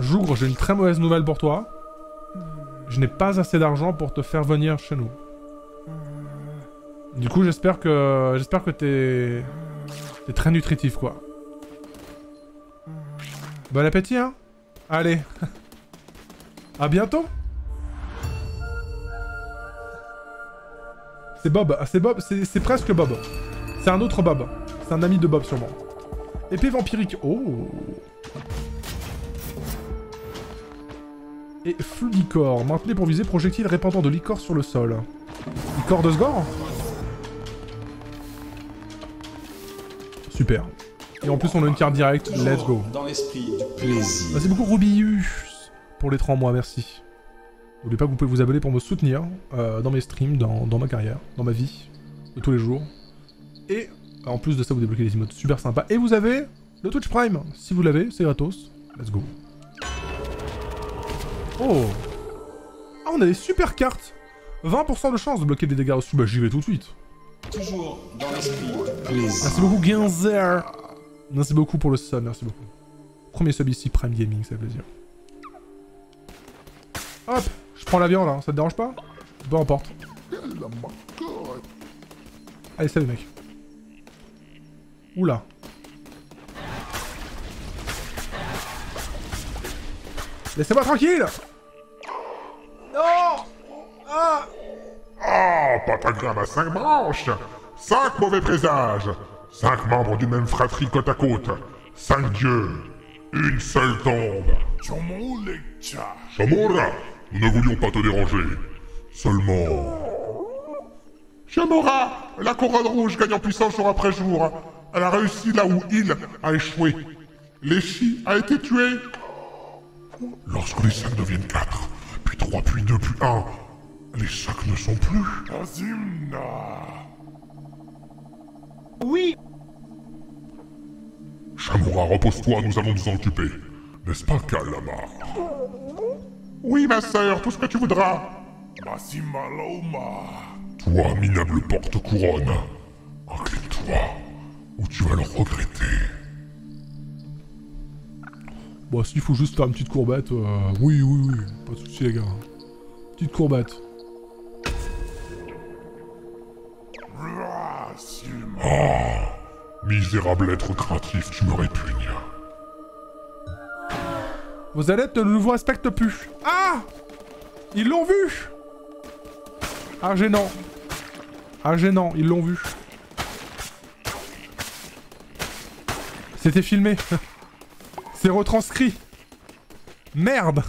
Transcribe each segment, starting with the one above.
Jougre, j'ai une très mauvaise nouvelle pour toi. Je n'ai pas assez d'argent pour te faire venir chez nous. Du coup, j'espère que... J'espère que t'es... T'es très nutritif, quoi. Bon appétit, hein Allez. à bientôt C'est Bob, ah, c'est Bob, c'est presque Bob. C'est un autre Bob. C'est un ami de Bob, sûrement. Épée vampirique. Oh Et Fludicor. Maintenez pour viser projectile répandant de licor sur le sol. Licor de Sgore? Super. Et en plus, on a une carte directe. Let's go. Dans l'esprit du plaisir. Merci beaucoup, Rubius, pour les 3 mois. Merci. N'oubliez pas que vous pouvez vous abonner pour me soutenir euh, dans mes streams, dans, dans, ma carrière, dans ma vie, de tous les jours. Et en plus de ça, vous débloquez des emotes super sympas. Et vous avez le Twitch Prime. Si vous l'avez, c'est gratos. Let's go. Oh Ah, on a des super cartes 20% de chance de bloquer des dégâts au-dessus. Bah, j'y vais tout de suite. Toujours dans l'esprit plaisir. Merci beaucoup. Merci beaucoup pour le sub, merci beaucoup. Premier sub ici, Prime Gaming, ça fait plaisir. Hop Je prends l'avion là, ça te dérange pas? Peu importe. Allez, salut mec. Oula. Laissez-moi tranquille Non Ah Ah, pentagramme à cinq branches Cinq mauvais présages Cinq membres d'une même fratrie côte à côte Cinq dieux Une seule tombe Shamura Nous ne voulions pas te déranger. Seulement... Shamura La couronne rouge gagne en puissance jour après jour. Elle a réussi là où il a échoué. L'échi a été tué. Lorsque les cinq deviennent quatre, puis trois, puis deux, puis un, les cinq ne sont plus. Oui Shamura, repose-toi, nous allons nous en occuper. N'est-ce pas, Kalama Oui, ma sœur, tout ce que tu voudras. Toi, minable porte-couronne, incline-toi, ou tu vas le regretter. Bon, s'il faut juste faire une petite courbette, euh, oui, oui, oui, pas de soucis les gars. Petite courbette. Ah Misérable être craintif, tu me répugnes. Vos adeptes ne vous respectent plus. Ah Ils l'ont vu Ah, gênant. Ah, gênant, ils l'ont vu. C'était filmé. C'est retranscrit. Merde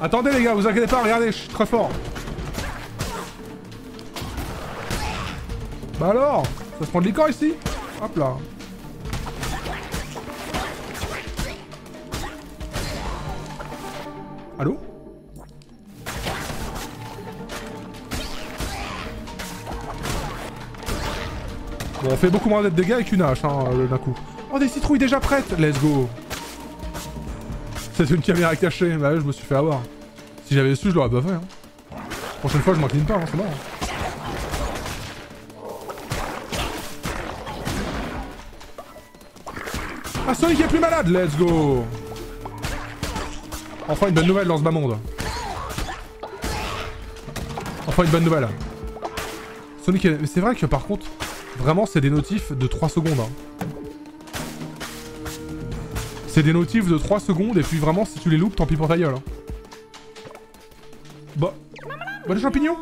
Attendez les gars, vous inquiétez pas, regardez, je suis très fort. Bah alors Ça se prend de l'icor ici Hop là. Allô? On fait beaucoup moins de dégâts avec une hache, hein, d'un coup. Oh, des citrouilles déjà prêtes Let's go C'est une caméra cachée. Bah je me suis fait avoir. Si j'avais su, je l'aurais pas fait. Hein. Prochaine fois, je m'incline pas, hein, c'est bon. Ah, Sonic est plus malade Let's go Enfin une bonne nouvelle dans ce bas monde. Enfin une bonne nouvelle. Sonic c'est vrai que par contre, vraiment c'est des notifs de 3 secondes. Hein. C'est des notifs de 3 secondes et puis vraiment si tu les loupes, tant pis pour ta gueule. Hein. Bah... Bah les champignons.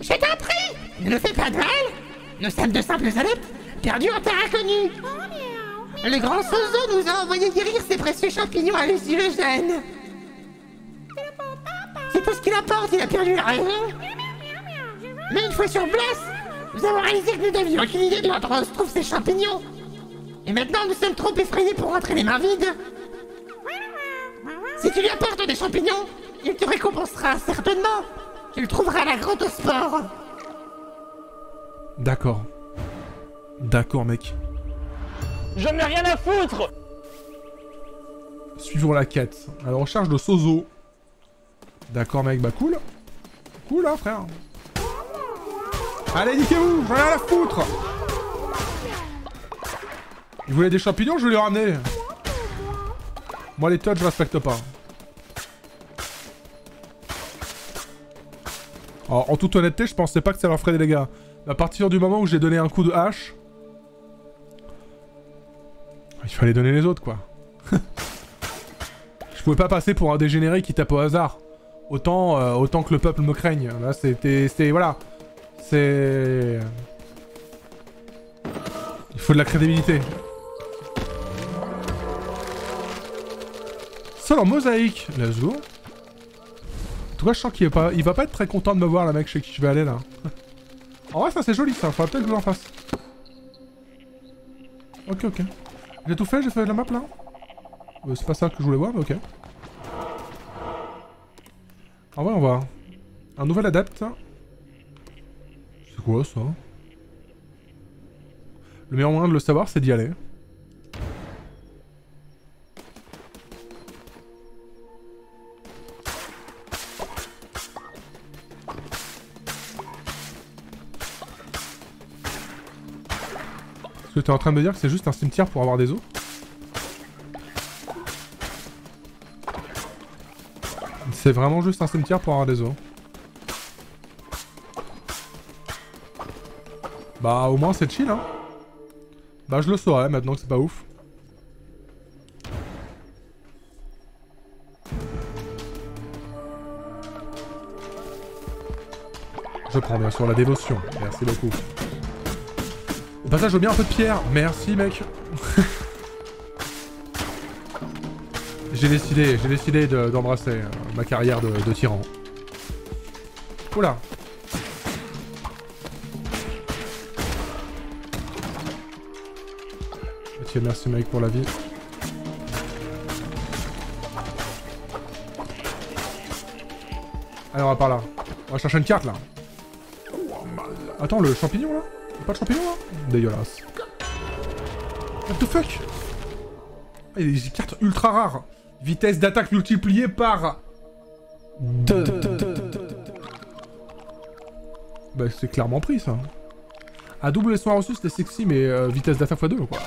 Je t'en prie Ne le fais pas de mal. Nous sommes de simples adeptes, perdus en terre inconnue. Le grand Sozo nous a envoyé guérir ces précieux champignons hallucinogènes C'est tout ce qu'il apporte, il a perdu la raison. Mais une fois sur place, nous avons réalisé que nous n'avions aucune idée de l'endroit où se trouvent ces champignons Et maintenant nous sommes trop effrayés pour rentrer les mains vides Si tu lui apportes des champignons, il te récompensera certainement Tu le trouveras à la grotte au sport D'accord. D'accord mec. Je n'ai rien à foutre Suivons la quête. À la recherche de Sozo. D'accord mec, bah cool. Cool hein frère. Allez niquez-vous, j'en ai rien à foutre Il voulait des champignons, je lui ai ramené. Moi, les touches, je respecte pas. En toute honnêteté, je pensais pas que ça leur ferait des dégâts. À partir du moment où j'ai donné un coup de hache... Il fallait donner les autres, quoi. je pouvais pas passer pour un dégénéré qui tape au hasard. Autant, euh, autant que le peuple me craigne. Là. C'était... Voilà. C'est... Il faut de la crédibilité. Seul en mosaïque. Let's go. En tout cas, je sens qu'il pas... Il va pas être très content de me voir, là, mec, sais qui je vais aller, là. en vrai, ça, c'est joli, ça. Faudrait peut-être que je l'en fasse. Ok, ok. J'ai tout fait J'ai fait la map, là euh, C'est pas ça que je voulais voir, mais ok. En vrai, on va... Un nouvel adepte. C'est quoi, ça? Le meilleur moyen de le savoir, c'est d'y aller. T'es en train de me dire que c'est juste un cimetière pour avoir des os C'est vraiment juste un cimetière pour avoir des os. Bah au moins c'est chill hein. Bah je le saurais maintenant que c'est pas ouf. Je prends bien sûr la dévotion. Merci beaucoup. Passage, je veux bien un peu de pierre. Merci, mec. j'ai décidé, j'ai décidé d'embrasser euh, ma carrière de, de tyran. Oula. Ok, merci mec pour la vie. Allez, on va par là. On va chercher une carte là. Attends, le champignon là? Pas de champignons là Dégueulasse. What the fuck? Il y a des cartes ultra rares. Vitesse d'attaque multipliée par... Bah c'est clairement pris ça. À double soin reçu c'était sexy mais euh, vitesse d'attaque x2 quoi.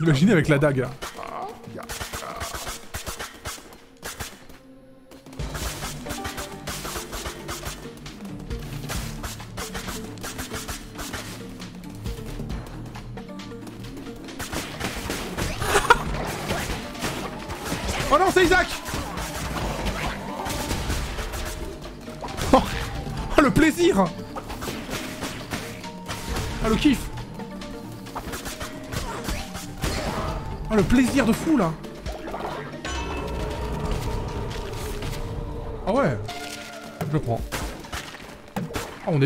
Imaginez avec la dague.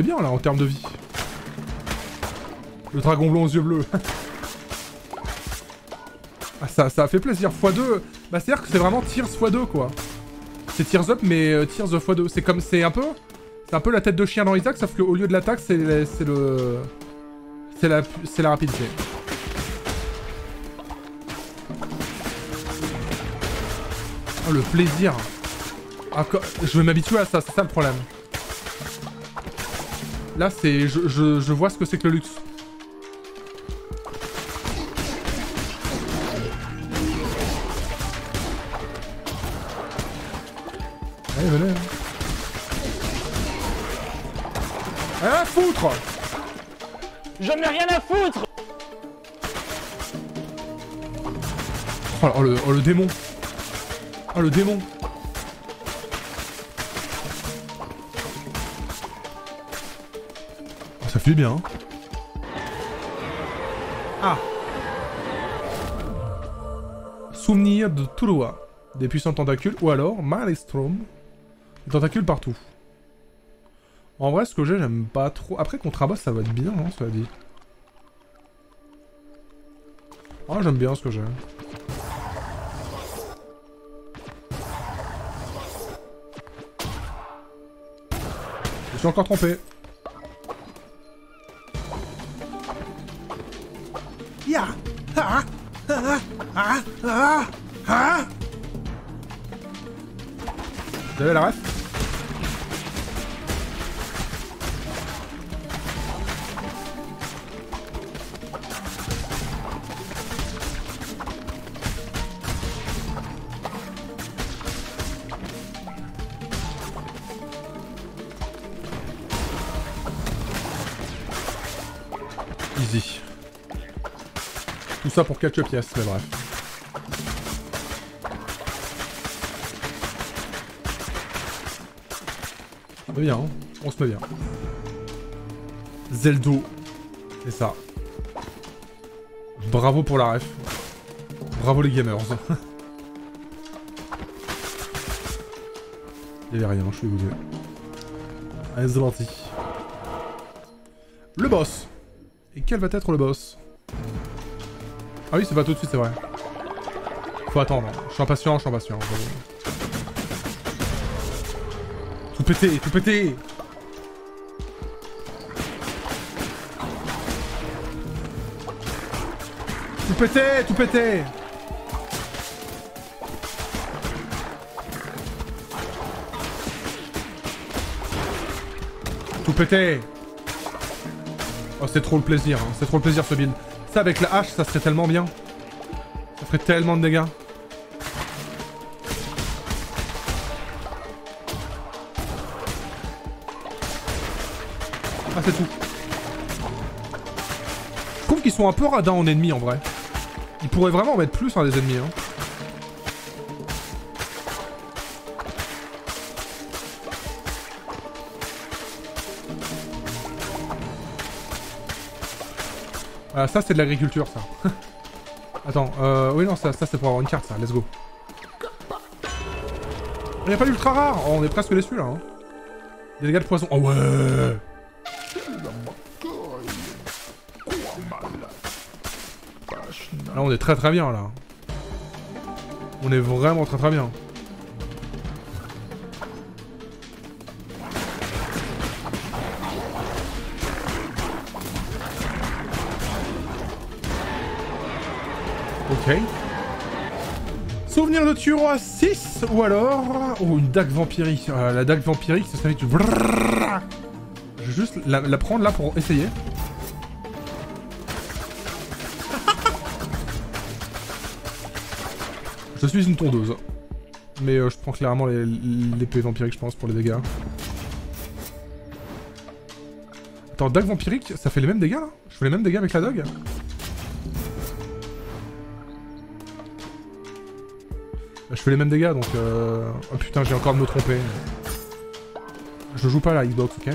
Bien, là, en termes de vie. Le dragon blond aux yeux bleus. ah, ça, ça a fait plaisir. x2, bah c'est-à-dire que c'est vraiment Tears x2 quoi. C'est Tears Up mais euh, Tears x2. C'est comme, c'est un peu... C'est un peu la tête de chien dans Isaac, sauf qu'au lieu de l'attaque, c'est le... C'est la, c'est la rapidité. Oh le plaisir. Ah, je vais m'habituer à ça, c'est ça le problème. Là c'est... Je, je, je vois ce que c'est que le luxe. Allez, venez. Rien à foutre Je n'ai rien à foutre oh, oh, le, oh le démon Oh le démon Ça fait bien hein. Ah Souvenir de Touloa. Des puissants tentacules, ou alors Maelstrom, tentacules partout. En vrai, ce que j'ai, j'aime pas trop. Après, contre boss, ça va être bien, hein, cela dit. Ah, j'aime bien ce que j'ai. Je suis encore trompé. Ja. Hæ? Hæ? Hæ? Hæ? Hæ? Det er live. Pour quelques pièces, mais bref. On se met bien, On se met bien. Zeldo. C'est ça. Bravo pour la ref. Bravo les gamers. Il y avait rien, je suis dégoûté. Allez, c'est. Le boss Et quel va être le boss Ah oui, c'est pas tout de suite, c'est vrai. Faut attendre. Je suis impatient, je suis impatient. Tout pété, tout pété Tout pété, tout pété Tout pété Oh, c'est trop le plaisir, hein. c'est trop le plaisir ce build. Ça, avec la hache, ça serait tellement bien. Ça ferait tellement de dégâts. Ah, c'est tout. Je trouve qu'ils sont un peu radins en ennemis, en vrai. Ils pourraient vraiment en mettre plus, hein, des ennemis, hein. Ah, ça c'est de l'agriculture ça. Attends, euh... Oui non, ça, ça c'est pour avoir une carte ça, let's go. Il n'y a pas d'ultra rare oh, On est presque déçus là. Hein. Des dégâts de poison. Oh ouais Là on est très très bien là. On est vraiment très très bien. Souvenir de Turo à 6 ou alors... Oh, une dague vampirique. Euh, la dague vampirique, ça serait. Je vais juste la, prendre là pour essayer. je suis une tondeuse. Mais euh, je prends clairement l'épée vampirique, je pense, pour les dégâts. Attends, dague vampirique, ça fait les mêmes dégâts Je fais les mêmes dégâts avec la dague? Les mêmes dégâts donc euh... Oh putain j'ai encore de me tromper. Je joue pas la Xbox ok?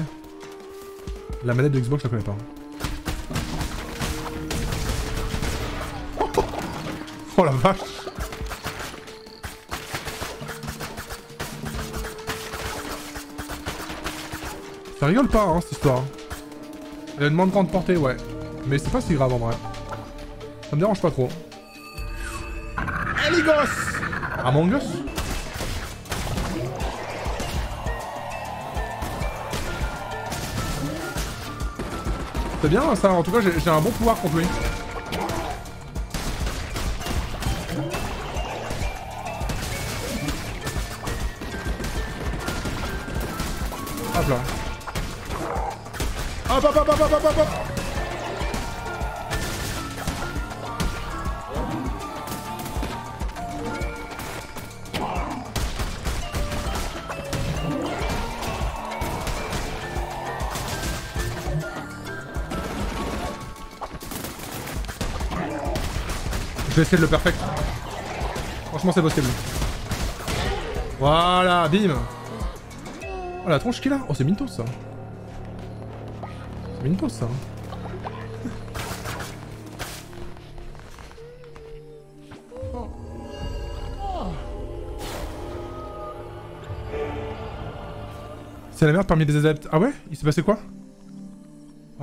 La manette de Xbox je la connais pas. Oh la vache Ça rigole pas hein cette histoire. Elle a une moins grande portée ouais. Mais c'est pas si grave en vrai. Ça me dérange pas trop. Allez gosse Among Us C'est bien ça, en tout cas j'ai un bon pouvoir contre lui. Hop là. Hop hop hop hop hop hop hop essayer de le perfect. Franchement, c'est possible. Voilà, bim Oh, la tronche qu'il a Oh, c'est Mintos, ça. C'est Mintos, ça. C'est la merde parmi les adeptes. Ah ouais? Il s'est passé quoi?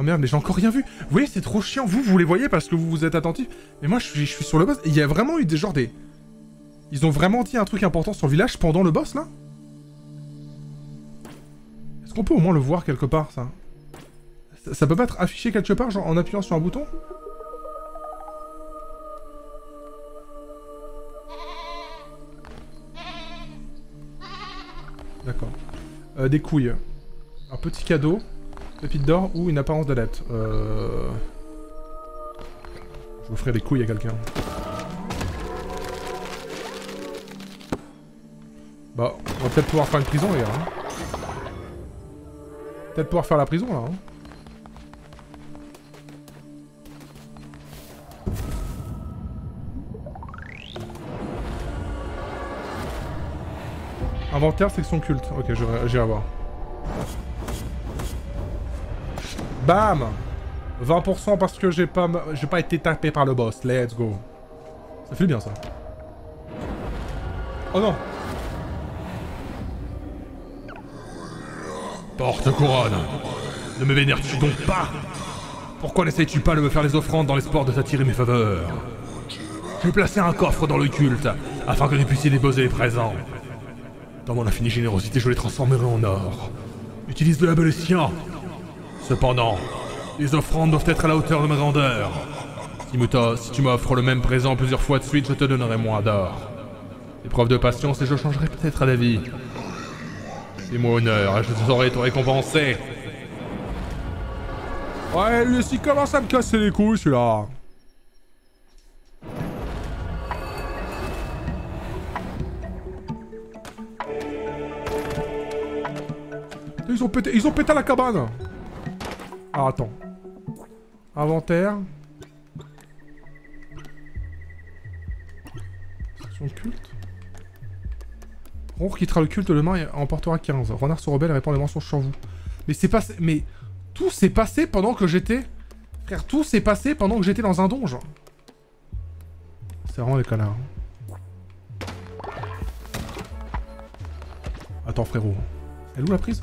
Oh merde, mais j'ai encore rien vu. Vous voyez, c'est trop chiant. Vous, vous les voyez parce que vous vous êtes attentifs. Mais moi, je suis, je suis sur le boss. Il y a vraiment eu des genres des... Ils ont vraiment dit un truc important sur le village pendant le boss, là? Est-ce qu'on peut au moins le voir quelque part, ça, ça Ça peut pas être affiché quelque part, genre en appuyant sur un bouton? D'accord. Euh, des couilles. Un petit cadeau. Pépite d'or ou une apparence d'adepte euh... Je ferai des couilles à quelqu'un. Bah, on va peut-être pouvoir faire une prison, les gars. Hein. Peut-être pouvoir faire la prison, là. Hein. Inventaire, section culte. Ok, j'irai voir. Bam 20% parce que j'ai pas, j'ai pas été tapé par le boss. Let's go. Ça fait bien ça. Oh non Porte couronne Ne me vénères-tu donc pas? Pourquoi n'essayes-tu pas de me faire les offrandes dans l'espoir de t'attirer mes faveurs? J'ai placé un coffre dans le culte, afin que vous puissiez déposer les présents. Dans mon infinie générosité, je les transformerai en or. Utilise le label sien. Cependant, les offrandes doivent être à la hauteur de ma grandeur. Si, Muta, si tu m'offres le même présent plusieurs fois de suite, je te donnerai moins d'or. Épreuve de patience et je changerai peut-être d'avis. Fais-moi honneur et je saurai te récompenser. Ouais, lui aussi commence à me casser les couilles, celui-là. Ils ont pété, ils ont pété la cabane. Ah, attends. Inventaire. De culte. On quittera le culte demain et emportera 15. Renard se rebelle et répand les mensonges sur vous. Mais c'est passé... Mais... Tout s'est passé pendant que j'étais... Frère, tout s'est passé pendant que j'étais dans un donjon. C'est vraiment des connards. Attends, frérot. Elle est où la prise?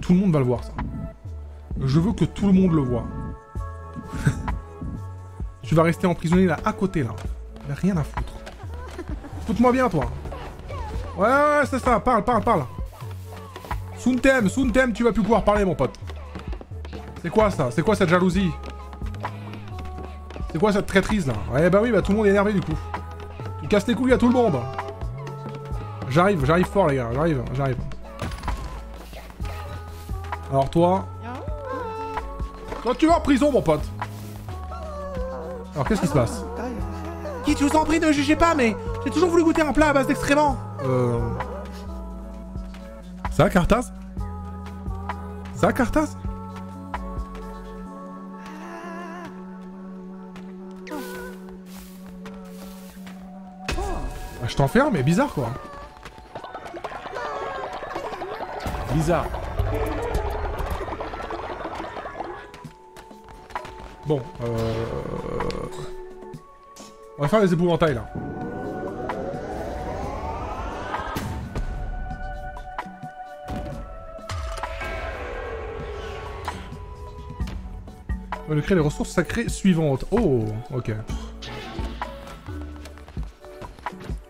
Tout le monde va le voir, ça. Je veux que tout le monde le voit. tu vas rester emprisonné là, à côté, là. Y'a rien à foutre. Écoute-moi bien, toi. Ouais, ouais, c'est ça. Parle, parle, parle. Suntem, Suntem, tu vas plus pouvoir parler, mon pote. C'est quoi, ça? C'est quoi, cette jalousie? C'est quoi, cette traîtrise, là? Ouais, bah oui, bah tout le monde est énervé, du coup. Tu casses les couilles à tout le monde. J'arrive, j'arrive fort, les gars. J'arrive, j'arrive. Alors toi... Toi, tu vas en prison, mon pote. Alors, qu'est-ce qui se passe Qui, je vous en prie, ne jugez pas, mais j'ai toujours voulu goûter un plat à base d'excréments. Euh... Ça, Cartaz Ça, Cartaz Ah, Je t'enferme, mais bizarre, quoi. Bizarre. Bon, euh... On va faire les épouvantails, là. On va créer les ressources sacrées suivantes. Oh, ok.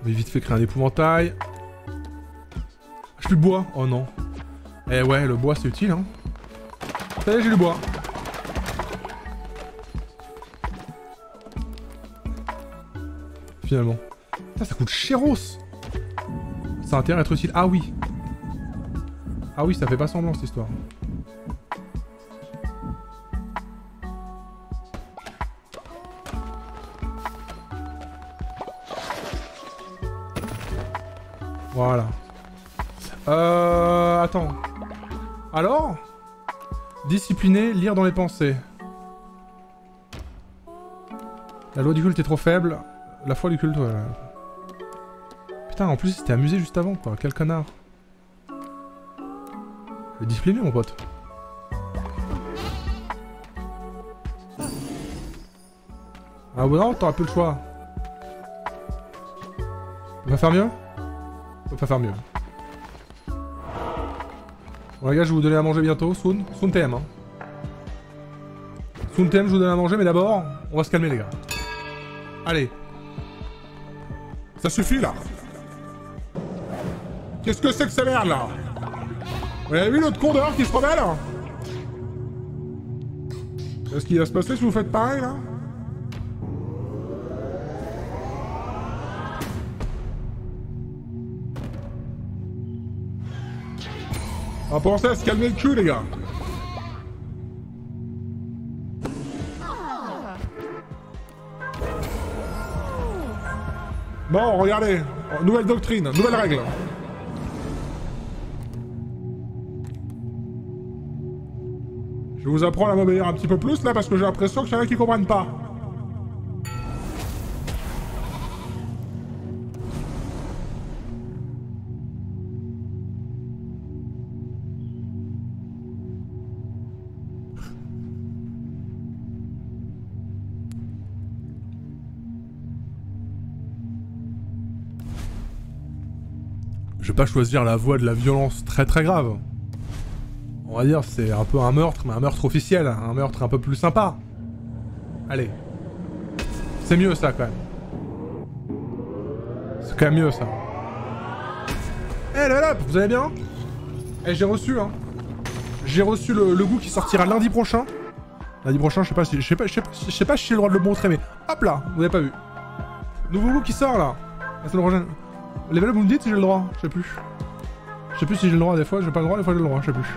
On va vite fait créer un épouvantail. J'ai plus de bois. Oh non. Eh ouais, le bois c'est utile, hein. Ça y est, j'ai du bois. Finalement. Ça, ça coûte chéros Ça a intérêt à être utile. Ah oui. Ah oui, ça fait pas semblant cette histoire. Voilà. Euh... Attends. Alors? Discipliner, lire dans les pensées. La loi du culte est trop faible. La foi du culte, voilà. Putain, en plus, il s'était amusé juste avant, quoi. Quel connard. Le discipliné, mon pote. Ah bon, non, t'auras plus le choix. On va faire mieux? On peut pas faire mieux. Bon les gars, je vais vous donner à manger bientôt. Soon. Soon TM, hein. Soon TM, je vous donne à manger, mais d'abord, on va se calmer les gars. Allez. Ça suffit là. Qu'est-ce que c'est que ces merde là Vous avez vu l'autre con dehors qui se rebelle Qu'est-ce qui va se passer si vous faites pareil là On va penser à se calmer le cul les gars Bon, regardez, nouvelle doctrine, nouvelle règle. Je vous apprendre à m'obéir un petit peu plus là parce que j'ai l'impression qu'il y en a qui comprennent pas. Pas choisir la voie de la violence très très grave. On va dire c'est un peu un meurtre, mais un meurtre officiel, un meurtre un peu plus sympa. Allez. C'est mieux ça quand même. C'est quand même mieux ça. Eh là là, vous allez bien? Eh j'ai reçu hein. J'ai reçu le, le goût qui sortira lundi prochain. Lundi prochain, je sais pas si je sais pas, je sais pas, je sais pas si j'ai le droit de le montrer, mais hop là, vous avez pas vu. Nouveau goût qui sort là. La semaine prochaine. Level up, vous me dites si j'ai le droit Je sais plus. Je sais plus si j'ai le droit, des fois j'ai pas le droit, des fois j'ai le droit, je sais plus.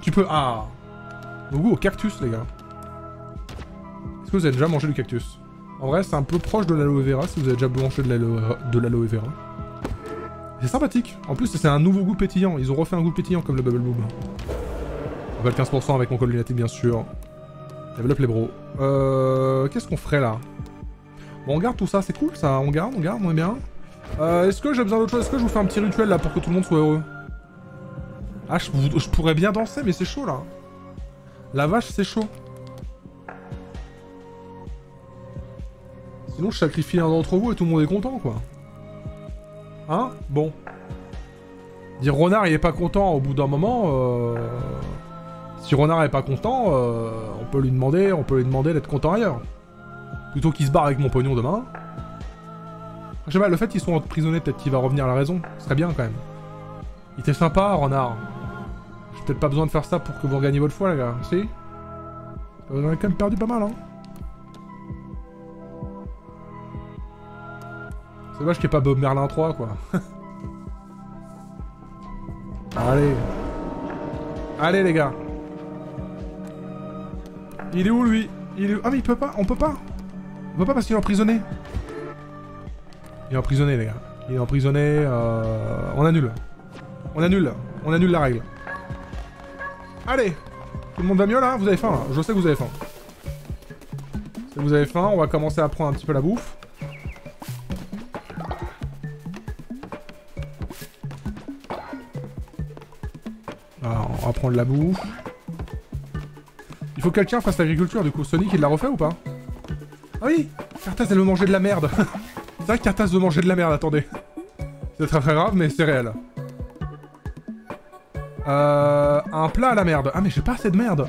Tu peux. Ah goût au cactus, les gars. Est-ce que vous avez déjà mangé du cactus? En vrai, c'est un peu proche de l'aloe vera si vous avez déjà mangé de l'aloe vera. C'est sympathique. En plus, c'est un nouveau goût pétillant. Ils ont refait un goût pétillant comme le Bubble Boom. On va le 15% avec mon code lunatique, bien sûr. Développe les bros. Euh... Qu'est-ce qu'on ferait, là? Bon, on garde tout ça, c'est cool, ça. On garde, on garde, on est bien. Euh, Est-ce que j'ai besoin d'autre chose? Est-ce que je vous fais un petit rituel, là, pour que tout le monde soit heureux? Ah, je, pourrais bien danser, mais c'est chaud, là. La vache, c'est chaud. Sinon, je sacrifie un d'entre vous et tout le monde est content, quoi. Hein? Bon. Dire Renard, il est pas content au bout d'un moment... Euh... Si Renard est pas content, euh, on peut lui demander, on peut lui demander d'être content ailleurs. Plutôt qu'il se barre avec mon pognon demain. Je sais pas, le fait qu'ils soient emprisonnés, peut-être qu'il va revenir à la raison. Ce serait bien quand même. Il était sympa, Renard. J'ai peut-être pas besoin de faire ça pour que vous regagnez votre foi, les gars. Si Vous en avez quand même perdu pas mal, hein. C'est dommage qu'il n'y ait pas Bob Merlin 3, quoi. Allez. Allez, les gars. Il est où, lui? Il est où? Ah, mais il peut pas On peut pas? On peut pas parce qu'il est emprisonné? Il est emprisonné, les gars. Il est emprisonné. Euh... On annule. On annule. On annule la règle. Allez Tout le monde va mieux, là? Vous avez faim, Je sais que vous avez faim. Si vous avez faim, on va commencer à prendre un petit peu la bouffe. Alors, on va prendre la bouffe. Il faut que quelqu'un fasse l'agriculture, du coup. Sonic, il l'a refait ou pas? Ah oui Cartas, elle veut manger de la merde. c'est vrai veut manger de la merde, attendez. C'est très très grave, mais c'est réel. Euh... Un plat à la merde. Ah, mais j'ai pas assez de merde.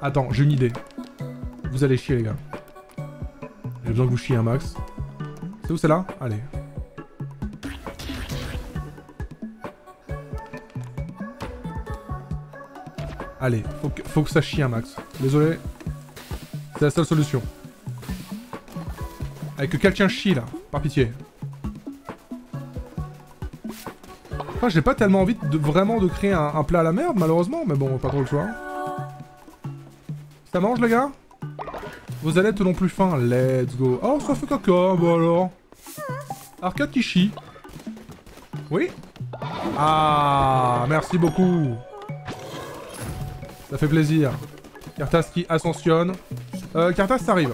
Attends, j'ai une idée. Vous allez chier, les gars. J'ai besoin que vous chiez un max. C'est où, c'est là Allez. Allez, faut que, faut que ça chie un max. Désolé. C'est la seule solution. Avec que quelqu'un chie là, par pitié. Enfin, j'ai pas tellement envie de vraiment de créer un, plat à la merde, malheureusement, mais bon, pas trop le choix. Ça mange les gars? Vos alettes n'ont plus faim, let's go. Oh, ça fait caca, bah alors. Arcade qui chie. Oui Ah, merci beaucoup. Ça fait plaisir. Cartas qui ascensionne. Euh, Cartas, ça arrive.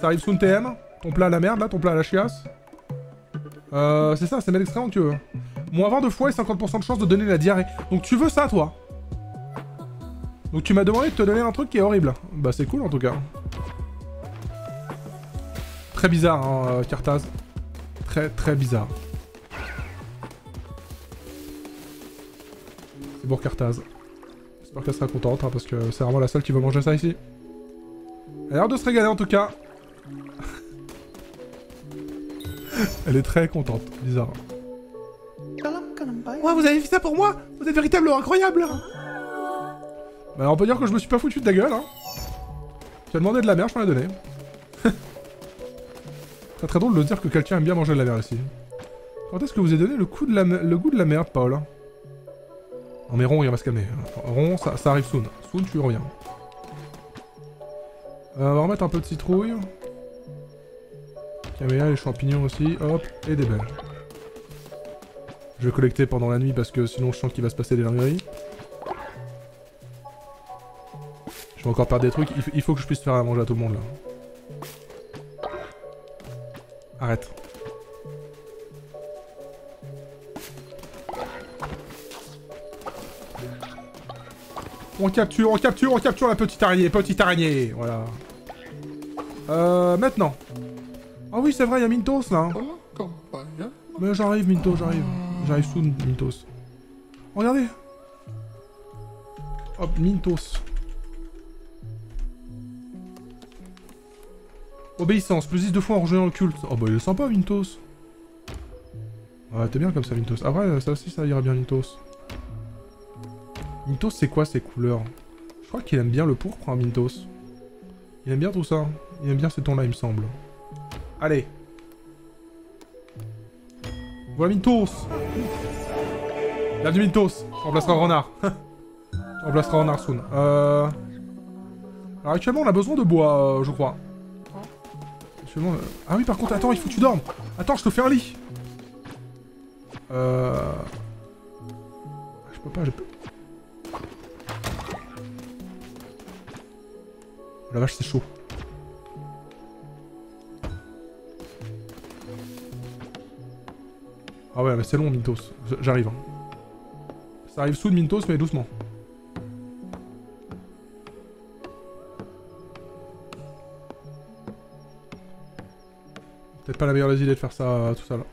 Ça arrive sous TM. Ton plat à la merde, là, ton plat à la chiasse. Euh, c'est ça, c'est extrêmement que tu veux. Moins 20 de fois et 50% de chance de donner la diarrhée. Donc tu veux ça, toi Donc tu m'as demandé de te donner un truc qui est horrible. Bah c'est cool, en tout cas. Très bizarre, hein, euh, Cartaz. Très, très bizarre. C'est pour Cartaz. J'espère qu'elle sera contente, hein, parce que c'est vraiment la seule qui veut manger ça ici. Elle a l'air de se régaler, en tout cas. Elle est très contente, bizarre. Ouais, vous avez fait ça pour moi Vous êtes véritablement incroyable Bah, on peut dire que je me suis pas foutu de la gueule, hein. Tu as demandé de la merde, je t'en ai donné. très très drôle de dire que quelqu'un aime bien manger de la merde ici. Quand est-ce que vous avez donné le, coup de la le goût de la merde, Paul? Non mais Ron, il va se calmer. Ron, ça, ça arrive soon. Soon, tu reviens. Euh, on va remettre un peu de citrouille. Camélia, les champignons aussi, hop, et des belles. Je vais collecter pendant la nuit parce que sinon je sens qu'il va se passer des dingueries. Je vais encore perdre des trucs, il, il faut que je puisse faire à manger à tout le monde là. Arrête. On capture, on capture, on capture la petite araignée, petite araignée, voilà. Euh, maintenant. Ah oui, c'est vrai, il y a Mintos là. Mais j'arrive, Minto, j'arrive. J'arrive sous Mintos. Oh, regardez Hop, Mintos. Obéissance, plus 10 deux fois en rejoignant le culte. Oh bah il est sympa Mintos. Ouais, t'es bien comme ça Mintos. Ah ouais, ça aussi ça ira bien Mintos. Mintos c'est quoi ces couleurs? Je crois qu'il aime bien le pourpre, hein, Mintos. Il aime bien tout ça. Il aime bien ces tons-là, il me semble. Allez. Voilà Mintos Bienvenue Mintos On remplacera Renard. On remplacera Renard soon. Euh... Alors actuellement on a besoin de bois, euh, je crois. Euh, Ah oui par contre, attends, il faut que tu dormes Attends, je te fais un lit Euh... Je peux pas, je peux... La vache, c'est chaud. Ah ouais, mais c'est long, Mintos. J'arrive. hein. Ça arrive sous de Mintos, mais doucement. Peut-être pas la meilleure des idées de faire ça euh, tout ça là.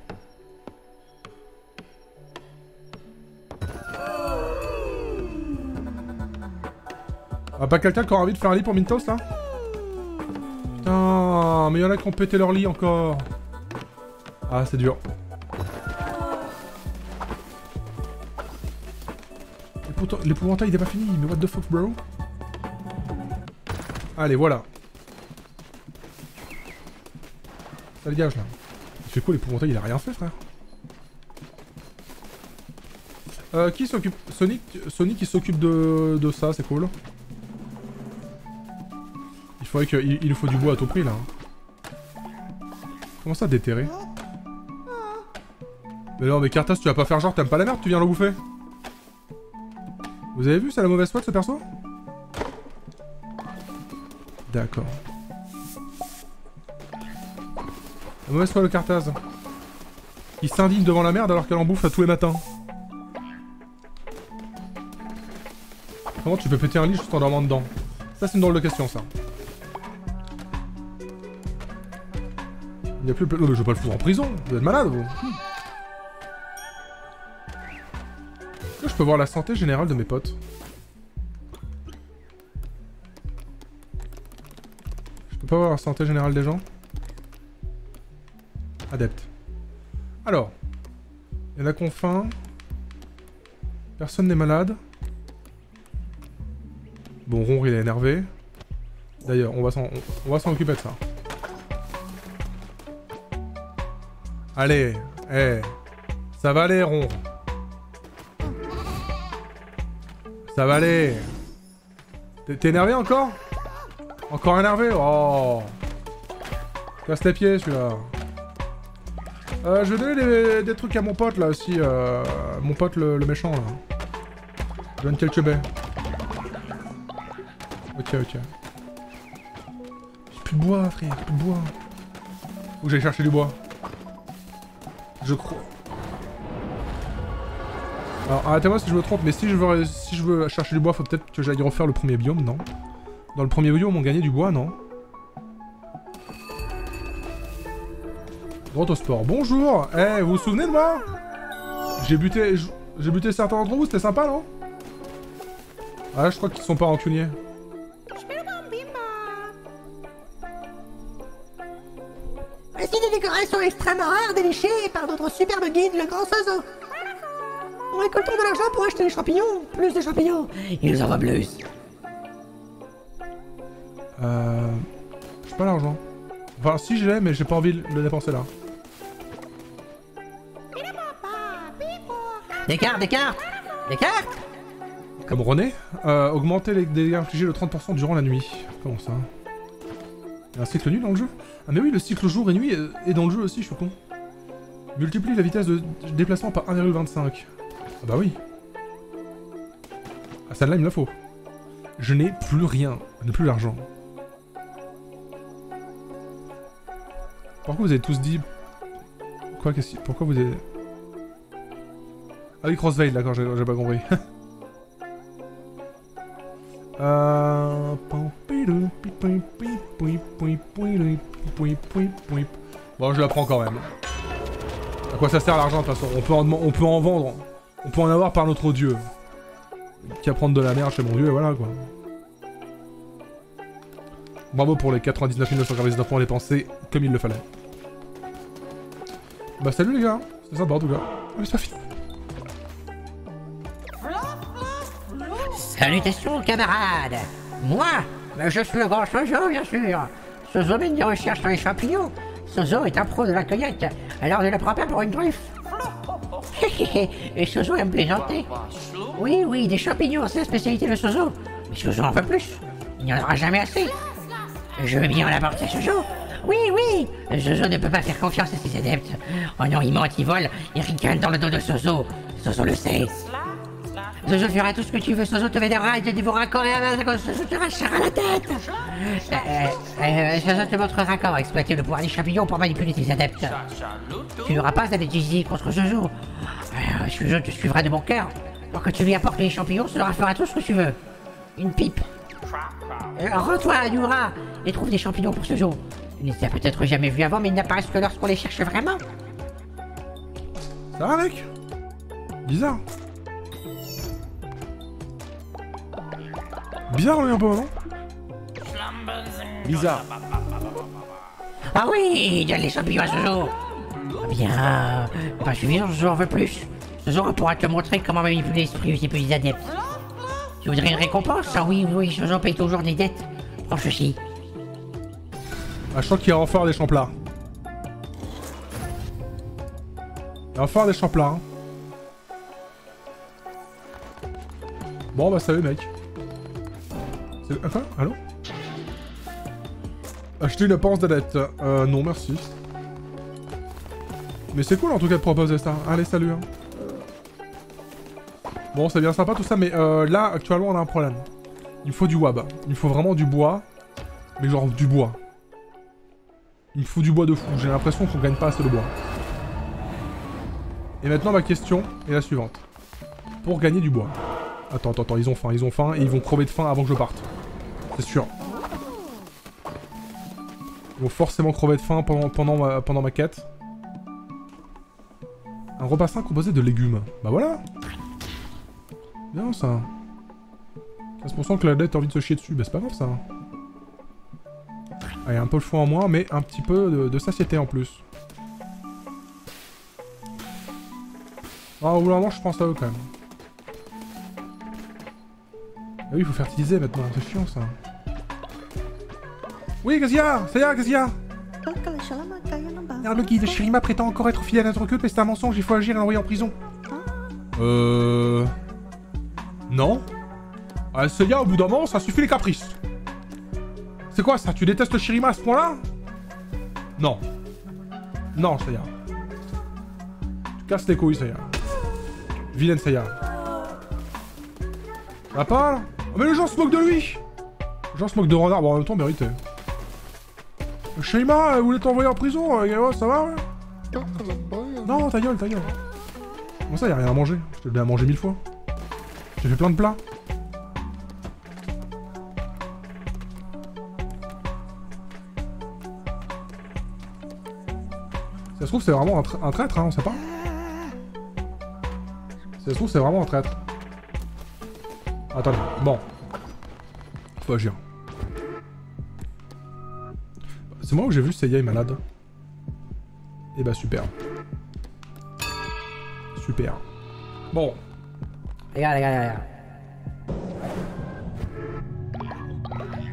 Ah, pas quelqu'un qui aura envie de faire un lit pour Mintos là? Putain, mais y'en a qui ont pété leur lit encore. Ah, c'est dur. L'épouvantail il est pas fini, mais what the fuck bro? Allez, voilà. Ça dégage là. Il fait quoi l'épouvantail? Il a rien fait frère. Euh, qui s'occupe Sonic, Sonic il s'occupe de, de ça, c'est cool. Il faudrait que... Il, nous faut du bois à tout prix là. Comment ça déterrer? Mais non mais Cartas tu vas pas faire genre t'aimes pas la merde, tu viens le bouffer Vous avez vu c'est la mauvaise foi de ce perso? D'accord. La mauvaise foi de Cartaz. Il s'indigne devant la merde alors qu'elle en bouffe à tous les matins. Comment tu peux péter un lit juste en dormant dedans? Ça c'est une drôle de question ça. Il n'y a plus... Non mais je vais pas le foutre en prison, vous êtes malade vous peux voir la santé générale de mes potes Je peux pas voir la santé générale des gens Adepte. Alors. Il y en a qu'on faim. Personne n'est malade. Bon, Ronr il est énervé. D'ailleurs, on va s'en occuper de ça. Allez, eh. Ça va aller, Ronr. Ça va aller. T'es- T'es énervé encore? Encore énervé? Oh. Casse les pieds, celui-là. Euh, je vais donner des, trucs à mon pote, là, aussi. Euh, mon pote, le, méchant, là. Je donne quelques baies. Ok, ok. J'ai plus de bois, frère, plus de bois. Faut que j'aille chercher du bois. Je crois. Alors, arrêtez-moi si je me trompe, mais si je veux, si je veux chercher du bois, faut peut-être que j'aille refaire le premier biome, non? Dans le premier biome, on gagnait du bois, non? Au sport. Bonjour Eh, vous vous souvenez de moi? J'ai buté... J'ai buté certains d'entre vous, c'était sympa, non? Ah, je crois qu'ils sont pas rancuniers. Voici des décorations extrêmement rares dénichées par notre superbe guide, le grand Sozo. Récoltons de l'argent pour acheter des champignons, plus de champignons. Il nous envoie plus. Euh... J'ai pas l'argent. Enfin, si j'ai, mais j'ai pas envie de le dépenser là. Des cartes, des cartes Des cartes Comme René, euh, augmenter les dégâts infligés de 30% durant la nuit. Comment ça? Il y a un cycle nuit dans le jeu? Ah mais oui, le cycle jour et nuit est- est dans le jeu aussi, je suis con. Multiplie la vitesse de déplacement par 1,25. Ah bah oui. Ah celle-là, il me la faut. Je n'ai plus rien. Je n'ai plus l'argent. Pourquoi vous avez tous dit... Quoi, qu'est-ce que- Pourquoi vous avez... Ah oui, Crossveil, d'accord, j'ai pas compris. Bon, je la prends quand même. quoi ça sert l'argent de toute façon? On peut en vendre. On peut en avoir par notre dieu. Qu'à prendre de la merde chez mon dieu et voilà quoi. Bravo pour les 99 999 points dépensés comme il le fallait. Bah salut les gars, c'est sympa en tout cas. Ah mais c'est fini. Salutations camarades Moi, je suis le grand Sozo bien sûr Sozo mène des recherches sur les champignons Sozo est un pro de la cueillette, alors ne le prends pas pour une truffe? Et Sozo aime plaisanter Oui, oui, des champignons, c'est la spécialité de Sozo Mais Sozo en veut plus Il n'y en aura jamais assez Je veux bien l'apporter à Sozo oui, oui Sozo ne peut pas faire confiance à ses adeptes. Oh non, il ment, il vole, il ricane dans le dos de Sozo. Sozo le sait. Sozo fera tout ce que tu veux, Sozo te vénérera et te dévorera corps et à main, Sozo te rachera la tête euh, euh, euh, Sozo te montrera comment exploiter le pouvoir des champignons pour manipuler tes adeptes. Tu n'auras pas à décider contre Sozo. Euh, te suivra de mon cœur. Pour que tu lui apportes les champignons, cela fera tout ce que tu veux. Une pipe. Euh, Rends-toi à Nura et trouve des champignons pour Sozo. Tu ne les as peut-être jamais vus avant, mais ils n'apparaissent que lorsqu'on les cherche vraiment. Ça va mec? Bizarre. Bizarre lui un peu, non Bizarre. Ah oui, donne les champignons à Sozo Ah Bien, pas suffisant, Sozo en veut plus. Sozo pourra te montrer comment manipuler l'esprit des petits adeptes. Tu voudrais une récompense Ah oui, oui, Sozo paye toujours des dettes. Prends ceci. Ah, je crois qu'il va en faire des champs-plats. Il va en faire des champs-plats. hein. Bon, bah salut mec. Quoi Allô Acheter une apparence d'adepte. Euh, non merci. Mais c'est cool en tout cas de proposer ça. Allez, salut. hein. Bon, c'est bien sympa tout ça, mais euh, là, actuellement, on a un problème. Il faut du wab. Il me faut vraiment du bois. Mais genre du bois. Il faut du bois de fou. J'ai l'impression qu'on gagne pas assez de bois. Et maintenant, ma question est la suivante. Pour gagner du bois. Attends, attends, attends, ils ont faim, ils ont faim, et ils vont crever de faim avant que je parte. C'est sûr. Ils vont forcément crever de faim pendant, pendant, ma, pendant ma quête. Un repas sain composé de légumes. Bah voilà Bien ça. 15% que la dette a envie de se chier dessus. Bah c'est pas grave ça. Allez, un peu le foie en moins, mais un petit peu de, de satiété en plus. Ah, au bout d'un moment, je pense à eux quand même. Ah oui, il faut fertiliser maintenant, c'est chiant ça. Oui, Gazia Ça y est, Gazia le guide, Shirima prétend encore être fidèle à notre culte, mais c'est un mensonge, il faut agir et l'envoyer en prison. Euh... Non Ah, Seiya, au bout d'un moment, ça suffit les caprices. C'est quoi ça Tu détestes Shirima à ce point-là? Non. Non, Seiya. Tu casses les couilles, Seiya. Vilaine Seiya. Va pas là? Oh, mais les gens se moquent de lui Les gens se moquent de Renard, bon en même temps mérité. Shirima, elle voulait t'envoyer en prison, euh, ça va ouais Non, ta gueule, ta gueule. Comment ça, y'a rien à manger? Je te l'ai à manger mille fois. J'ai fait plein de plats. Ça se trouve, c'est vraiment un, tra- un traître, hein, on sait pas. Ça se trouve, c'est vraiment un traître. Attendez, bon. Faut agir. C'est moi où j'ai vu Seiya est malade. Et bah super. Super. Bon. Regarde, regarde, regarde.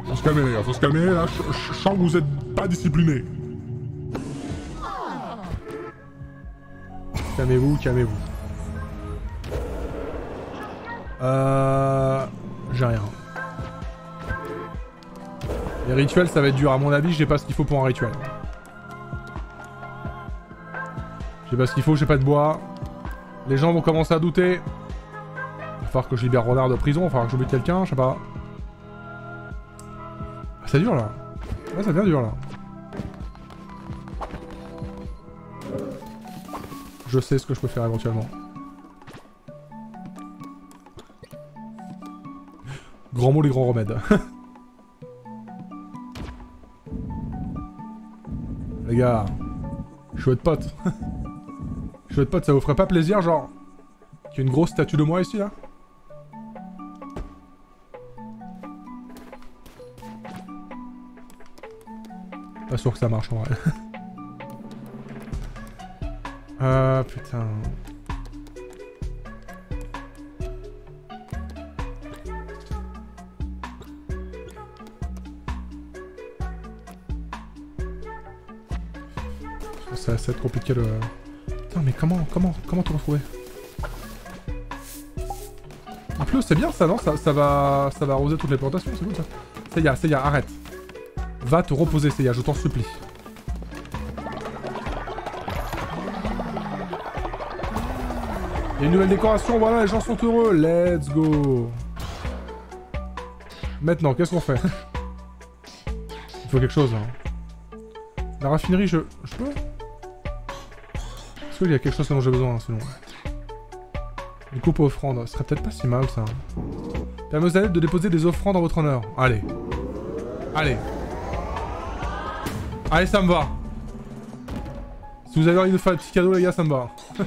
Faut se calmer, les gars, faut se calmer. Là, je sens que vous êtes pas disciplinés. Calmez-vous, calmez-vous. Euh... J'ai rien. Les rituels, ça va être dur. À mon avis, j'ai pas ce qu'il faut pour un rituel. J'ai pas ce qu'il faut, j'ai pas de bois. Les gens vont commencer à douter. Il va falloir que je libère Renard de prison, il va falloir que bute quelqu'un, je sais pas. Ah, c'est dur là. Ouais, ça devient dur là. Je sais ce que je peux faire éventuellement. Grand mot, les grands remèdes. les gars, je suis votre pote. Monsieur votre pote, ça vous ferait pas plaisir, genre... Qu'il y ait une grosse statue de moi ici, là? Pas sûr que ça marche, en vrai. Ah, putain... Compliqué le... Putain, mais comment, comment, comment te retrouver Il pleut, c'est bien ça, non? Ça, ça va ça va arroser toutes les plantations, c'est cool ça. Seiya, Seiya, arrête. Va te reposer, Seiya, je t'en supplie. Il y a une nouvelle décoration, voilà, les gens sont heureux. Let's go. Maintenant, qu'est-ce qu'on fait? Il faut quelque chose, hein. La raffinerie, je... Je peux? Est-ce qu'il y a quelque chose dont j'ai besoin, hein, sinon Une coupe aux offrandes, ce serait peut-être pas si mal, ça. Permet aux de déposer des offrandes en votre honneur. Allez. Allez. Allez, ça me va. Si vous avez envie de faire des petits cadeaux, les gars, ça me va.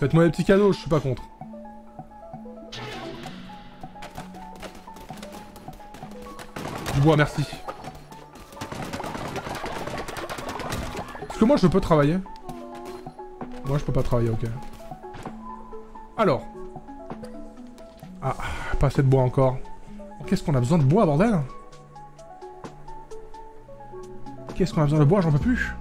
Faites-moi des petits cadeaux, je suis pas contre. Du bois, merci. Est-ce que moi je peux travailler Moi je peux pas travailler, ok. Alors. Ah, pas assez de bois encore. Qu'est-ce qu'on a besoin de bois, bordel? Qu'est-ce qu'on a besoin de bois? J'en peux plus.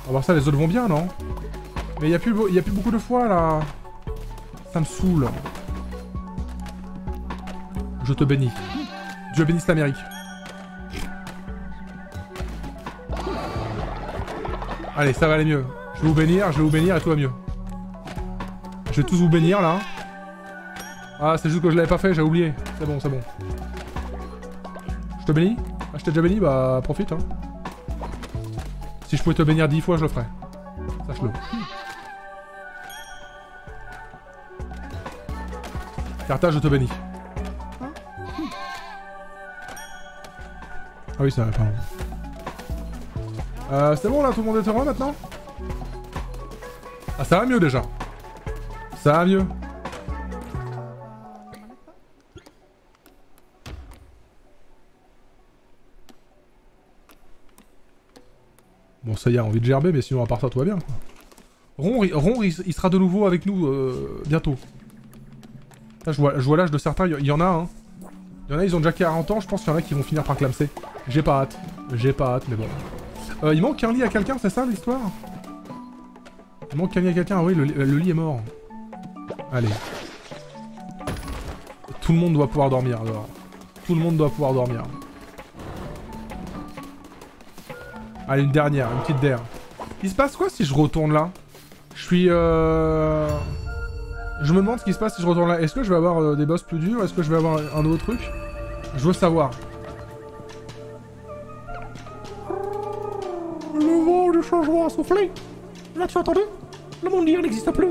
On va voir ça, les autres vont bien, non? Mais il n'y a, plus a plus beaucoup de fois, là. Ça me saoule. Je te bénis. Dieu bénisse l'Amérique. Allez, ça va aller mieux. Je vais vous bénir, je vais vous bénir et tout va mieux. Je vais tous vous bénir, là. Ah, c'est juste que je l'avais pas fait, j'ai oublié. C'est bon, c'est bon. Je te bénis? Ah, je t'ai déjà béni? Bah, profite, hein. Si je pouvais te bénir dix fois, je le ferais. Sache-le. Carta, je te bénis. Oui, ça va. Euh, c'est bon là, tout le monde est heureux maintenant Ah, ça va mieux déjà. Ça va mieux. Bon, ça y est, envie de gerber, mais sinon, à part ça, tout va bien. Quoi. Ron, Ron, il, sera de nouveau avec nous euh, bientôt. Je vois, l'âge de certains, il y, y en a, hein. Il y en a, ils ont déjà 40 ans, je pense qu'il y en a qui vont finir par clamser. J'ai pas hâte. J'ai pas hâte, mais bon. Euh, il manque un lit à quelqu'un, c'est ça l'histoire? Il manque un lit à quelqu'un, oui, le, le lit est mort. Allez. Tout le monde doit pouvoir dormir, alors. Tout le monde doit pouvoir dormir. Allez, une dernière, une petite der. Il se passe quoi si je retourne là? Je suis euh... Je me demande ce qui se passe si je retourne là. Est-ce que je vais avoir euh, des boss plus durs? Est-ce que je vais avoir un nouveau truc? Je veux savoir. Changement a soufflé. L'as-tu entendu Le monde d'hier n'existe plus.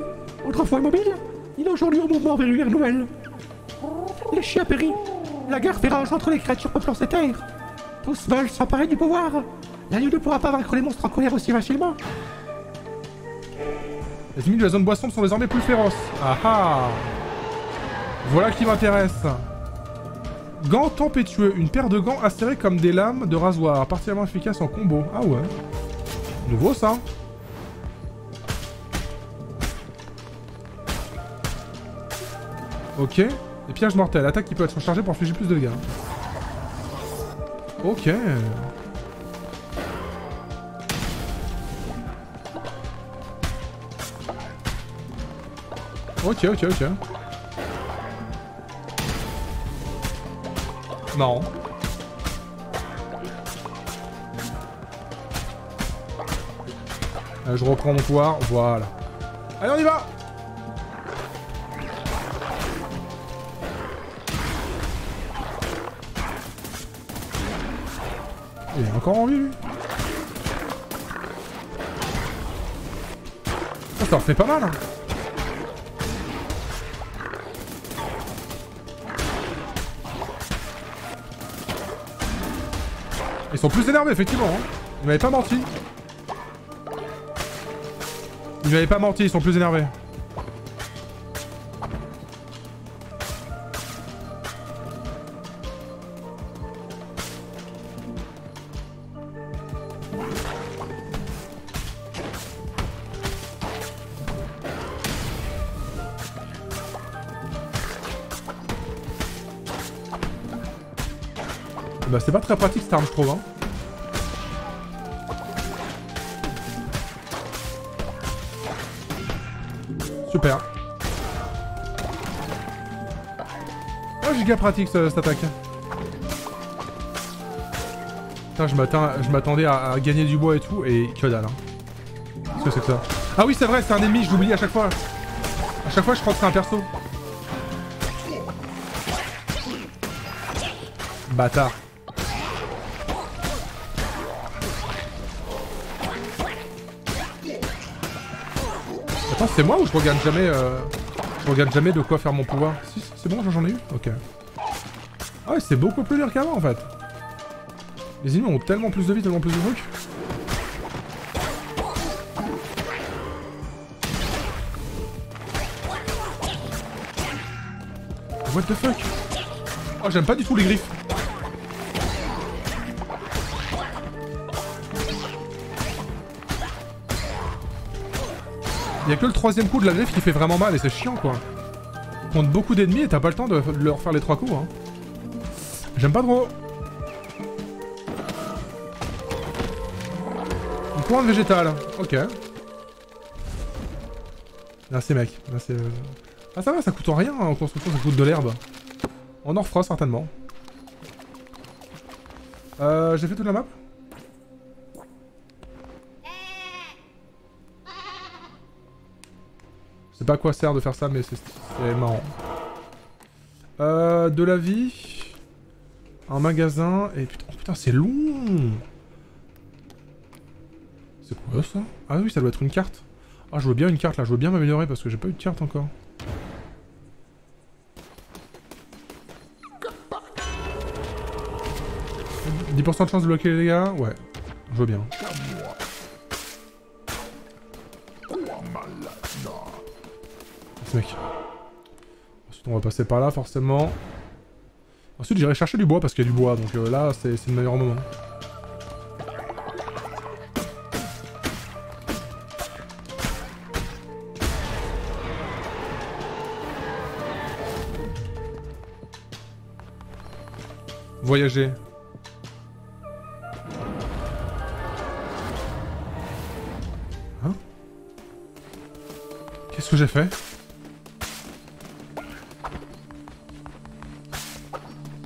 Autrefois immobile, il est aujourd'hui en mouvement vers une nouvelle. Les chiens péris. La guerre fait rage entre les créatures peuplant ces terres. Tous veulent s'emparer du pouvoir. La nuit ne pourra pas vaincre les monstres en colère aussi facilement. Les ennemis de la zone boisson sont désormais plus féroces. Ah ah Voilà qui m'intéresse. Gants tempétueux. Une paire de gants acérés comme des lames de rasoir. Particulièrement efficace en combo. Ah ouais. Nouveau ça. Ok. Les pièges mortels. Attaque qui peut être rechargée pour infliger plus de dégâts. Ok. Ok, ok, ok. Non. Euh, je reprends mon pouvoir, voilà. Allez, on y va Il est encore en vie, lui. Ça, ça en fait pas mal, hein. Ils sont plus énervés, effectivement. Hein. Ils m'avaient pas menti. Ils m'avaient pas menti, ils sont plus énervés. Bah c'est pas très pratique cette arme je trouve hein. Giga pratique ce- cette attaque. Putain je m'attendais à, gagner du bois et tout et que dalle hein. Qu'est-ce que c'est que ça? Ah oui c'est vrai c'est un ennemi je l'oublie à chaque fois. À chaque fois je crois que c'est un perso. Bâtard. Attends, c'est moi ou je regarde jamais euh, Je regarde jamais de quoi faire mon pouvoir? C'est bon, j'en ai eu Ok. Ah ouais, c'est beaucoup plus dur qu'avant en fait. Les ennemis ont tellement plus de vie, tellement plus de trucs. What the fuck? Oh, j'aime pas du tout les griffes. Il y a que le troisième coup de la griffe qui fait vraiment mal et c'est chiant quoi. Contre beaucoup d'ennemis et t'as pas le temps de, leur faire les trois coups. Hein. J'aime pas trop. Une plante végétale. Ok. Merci mec. Merci. Ah ça va, ça coûte rien hein, en construction, ça coûte de l'herbe. On en refera certainement. Euh, j'ai fait toute la map? Sais pas quoi sert de faire ça, mais c'est marrant. Euh, de la vie. Un magasin. Et putain, oh, putain c'est long C'est quoi ça? Ah oui, ça doit être une carte. Ah, je veux bien une carte là, je veux bien m'améliorer parce que j'ai pas eu de carte encore. « 10% de chance de bloquer les dégâts? Ouais, je veux bien. Ensuite on va passer par là forcément. Ensuite j'irai chercher du bois parce qu'il y a du bois donc euh, là c'est le meilleur moment. Voyager. Hein? Qu'est-ce que j'ai fait?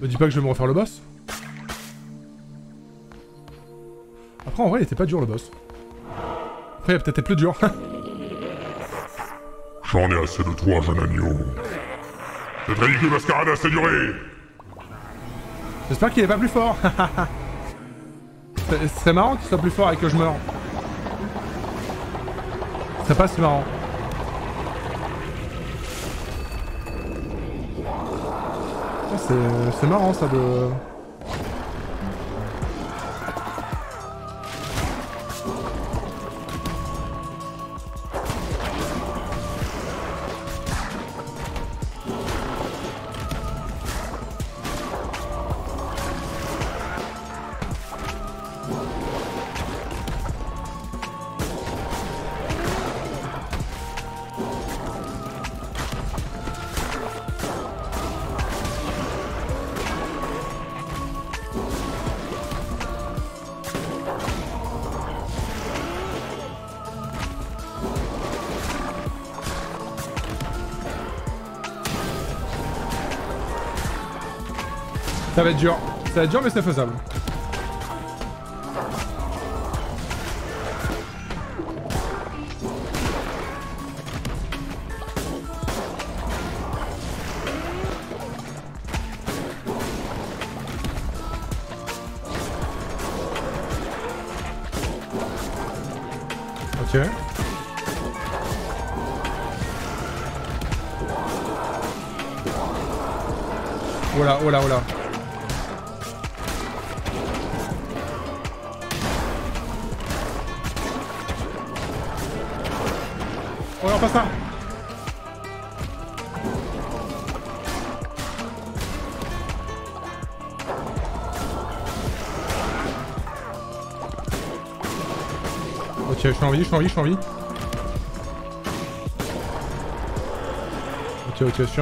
Me dis pas que je vais me refaire le boss Après en vrai il était pas dur le boss. Après il a peut-être été plus dur. J'en ai assez de toi, jeune agneau. Cette ridicule mascarade a assez duré. J'espère qu'il est pas plus fort. C'est- marrant qu'il soit plus fort et que je meure. C'est pas si marrant. C'est marrant ça de... Ça va être dur. Ça va être dur mais c'est faisable. Je suis en vie, je suis en vie. Ok, ok, je suis.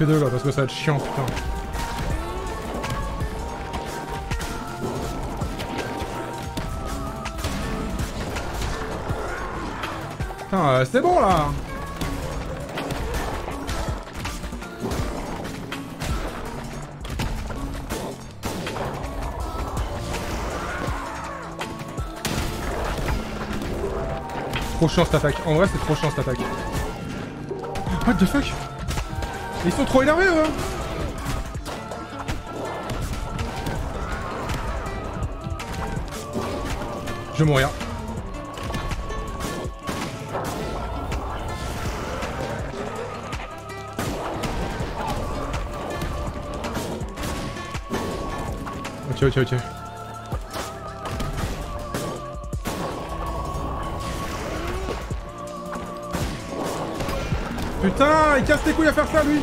M'occuper d'eux là parce que ça va être chiant putain. Putain, euh, c'est bon là Trop chiant cette attaque. En vrai, c'est trop chiant cette attaque. What the fuck? Ils sont trop énervés, eux hein. Je vais mourir. Ok, ok, ok. Putain, il casse les couilles à faire ça, lui.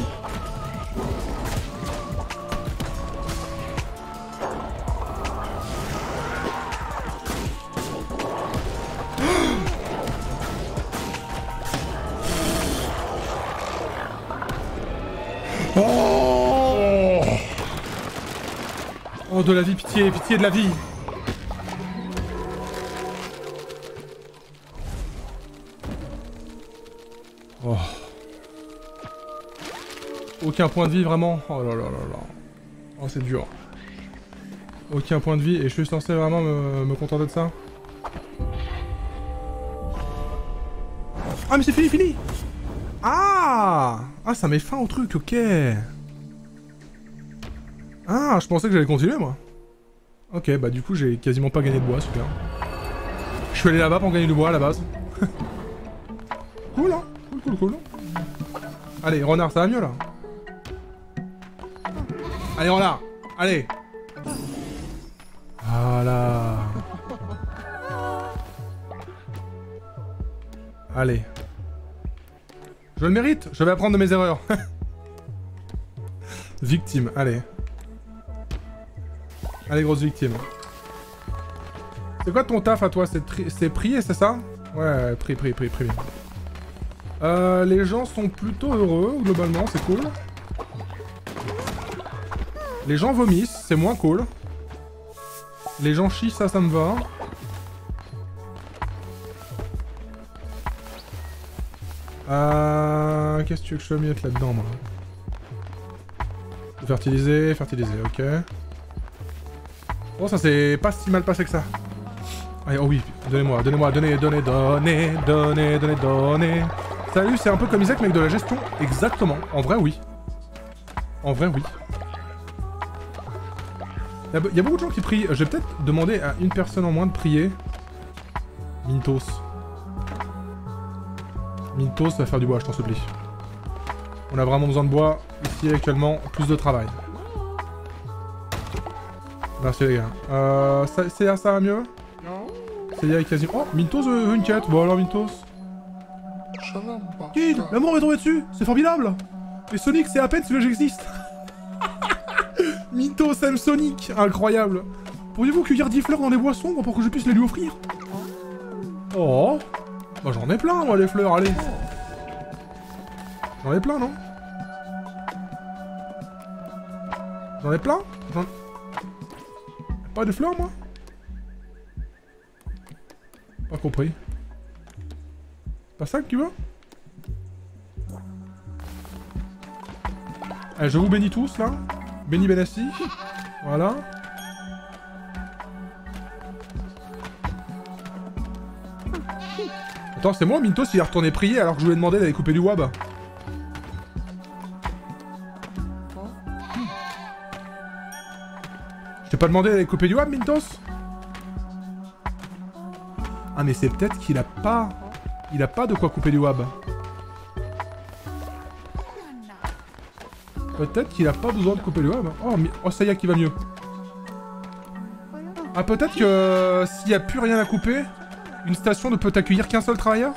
Oh Oh, de la vie, pitié, pitié de la vie Aucun point de vie vraiment. Oh là là là là. Oh c'est dur. Aucun point de vie et je suis censé vraiment me, contenter de ça. Ah mais c'est fini, fini Ah Ah ça met fin au truc, ok. Ah, je pensais que j'allais continuer moi. Ok, bah du coup j'ai quasiment pas gagné de bois, super. Je suis allé là-bas pour gagner du bois à la base. cool hein Cool, cool, cool. Allez, renard, ça va mieux là Allez, renard Allez Voilà Allez. Je le mérite Je vais apprendre de mes erreurs. victime, allez. Allez, grosse victime. C'est quoi ton taf à toi? C'est prier, c'est ça? Ouais, prie, prie, prie, prie. Euh, les gens sont plutôt heureux, globalement, c'est cool. Les gens vomissent, c'est moins cool. Les gens chient, ça, ça me va. Euh... Qu'est-ce que tu veux que je mette là-dedans, moi? Fertiliser, fertiliser, ok. Bon, ça s'est pas si mal passé que ça. Allez, oh oui, donnez-moi, donnez-moi, donnez, donnez, donnez, donnez, donnez, donnez. Salut, c'est un peu comme Isaac, avec de la gestion. Exactement. En vrai, oui. En vrai, oui. Il y, a beaucoup de gens qui prient. Je vais peut-être demander à une personne en moins de prier. Mintos. Mintos va faire du bois, je t'en supplie. On a vraiment besoin de bois ici actuellement. Plus de travail. Merci les gars. Euh, ça, ça, ça va mieux? Non C'est y quasiment... Oh, Mintos veut une quête. Bon alors Mintos. Kid, l'amour est tombé dessus, c'est formidable Et Sonic, c'est à peine celui que j'existe Mintos aime Sonic, incroyable Pourriez-vous cueillir 10 fleurs dans les boissons pour que je puisse les lui offrir? Oh Bah j'en ai plein, moi, les fleurs, allez J'en ai plein, non? J'en ai plein? Pas de fleurs, moi? Pas compris. Pas ça que tu veux Allez, je vous bénis tous, là. Benny Benassi. Voilà. Attends, c'est moi, Mintos, il est retourné prier alors que je lui ai demandé d'aller couper du wab. Je t'ai pas demandé d'aller couper du wab, Mintos? Ah, mais c'est peut-être qu'il a pas... Il a pas de quoi couper du wab. Peut-être qu'il a pas besoin de couper du web. Oh, mais... oh ça y est, qui va mieux. Ah, peut-être que euh, s'il y a plus rien à couper, une station ne peut accueillir qu'un seul travailleur?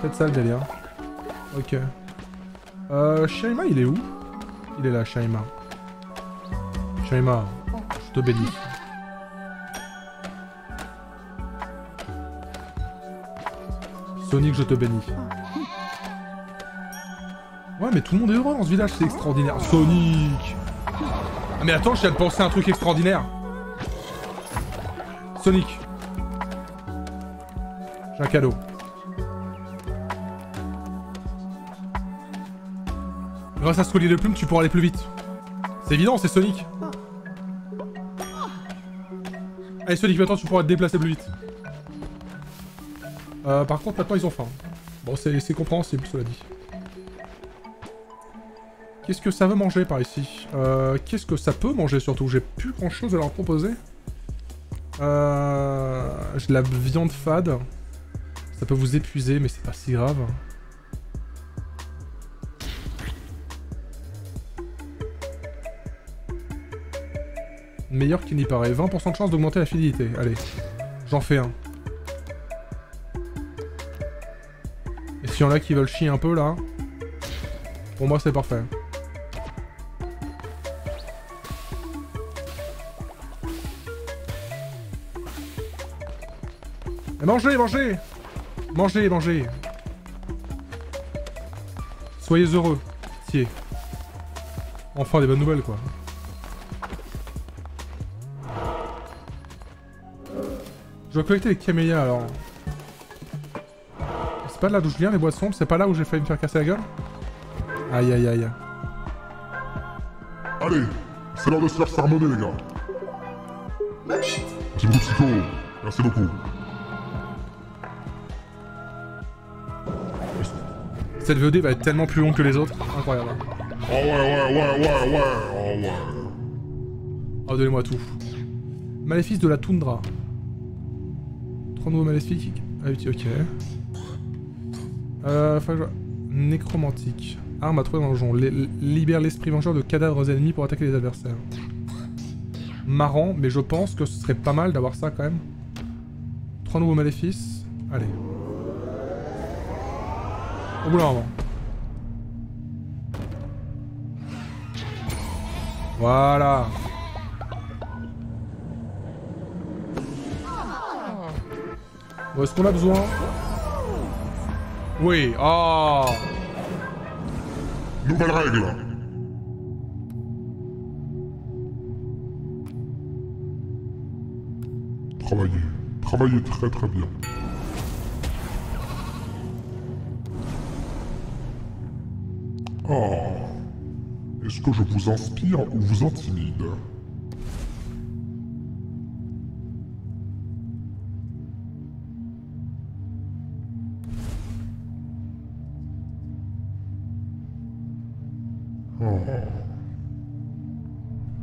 Peut-être ça le délire. Ok. Euh, Shaima, il est où? Il est là, Shaima. Shaima, je te bénis. Sonic, je te bénis. Mais tout le monde est heureux dans ce village, c'est extraordinaire. Sonic Ah mais attends, je viens de penser à un truc extraordinaire. Sonic. J'ai un cadeau. Grâce à ce collier de plumes, tu pourras aller plus vite. C'est évident, c'est Sonic. Allez Sonic, maintenant tu pourras te déplacer plus vite. Euh, par contre, maintenant ils ont faim. Bon, c'est compréhensible, cela dit. Qu'est-ce que ça veut manger par ici euh, Qu'est-ce que ça peut manger surtout J'ai plus grand chose à leur proposer. Euh, J'ai de la viande fade. Ça peut vous épuiser, mais c'est pas si grave. Meilleur qu'il n'y paraît. 20% de chance d'augmenter la fidélité. Allez, j'en fais un. Et s'il y en a qui veulent chier un peu là, pour moi c'est parfait. Mangez, mangez Mangez, mangez Soyez heureux, pitié. Enfin des bonnes nouvelles quoi. Je dois collecter les camélias alors. C'est pas là d'où je viens les boissons, c'est pas là où j'ai failli me faire casser la gueule Aïe aïe aïe. Allez, c'est l'heure de se faire sermonner, les gars. Merci beaucoup, Psycho. Merci beaucoup. Cette VOD va être tellement plus longue que les autres. Incroyable. Oh ouais, ouais, ouais, ouais, ouais, oh ouais. Oh, donnez-moi tout. Maléfice de la toundra. 3 nouveaux maléfiques. Ah oui, ok. Euh, faut que je vois. Nécromantique. Arme à trouver dans le donjon. Libère l'esprit vengeur de cadavres ennemis pour attaquer les adversaires. Marrant, mais je pense que ce serait pas mal d'avoir ça quand même. 3 nouveaux maléfices. Allez. Voilà. Bon, est-ce qu'on a besoin? Oui, ah Nouvelle règle. Travaillez. Travaillez très très bien. Ah. Est-ce que je vous inspire ou vous intimide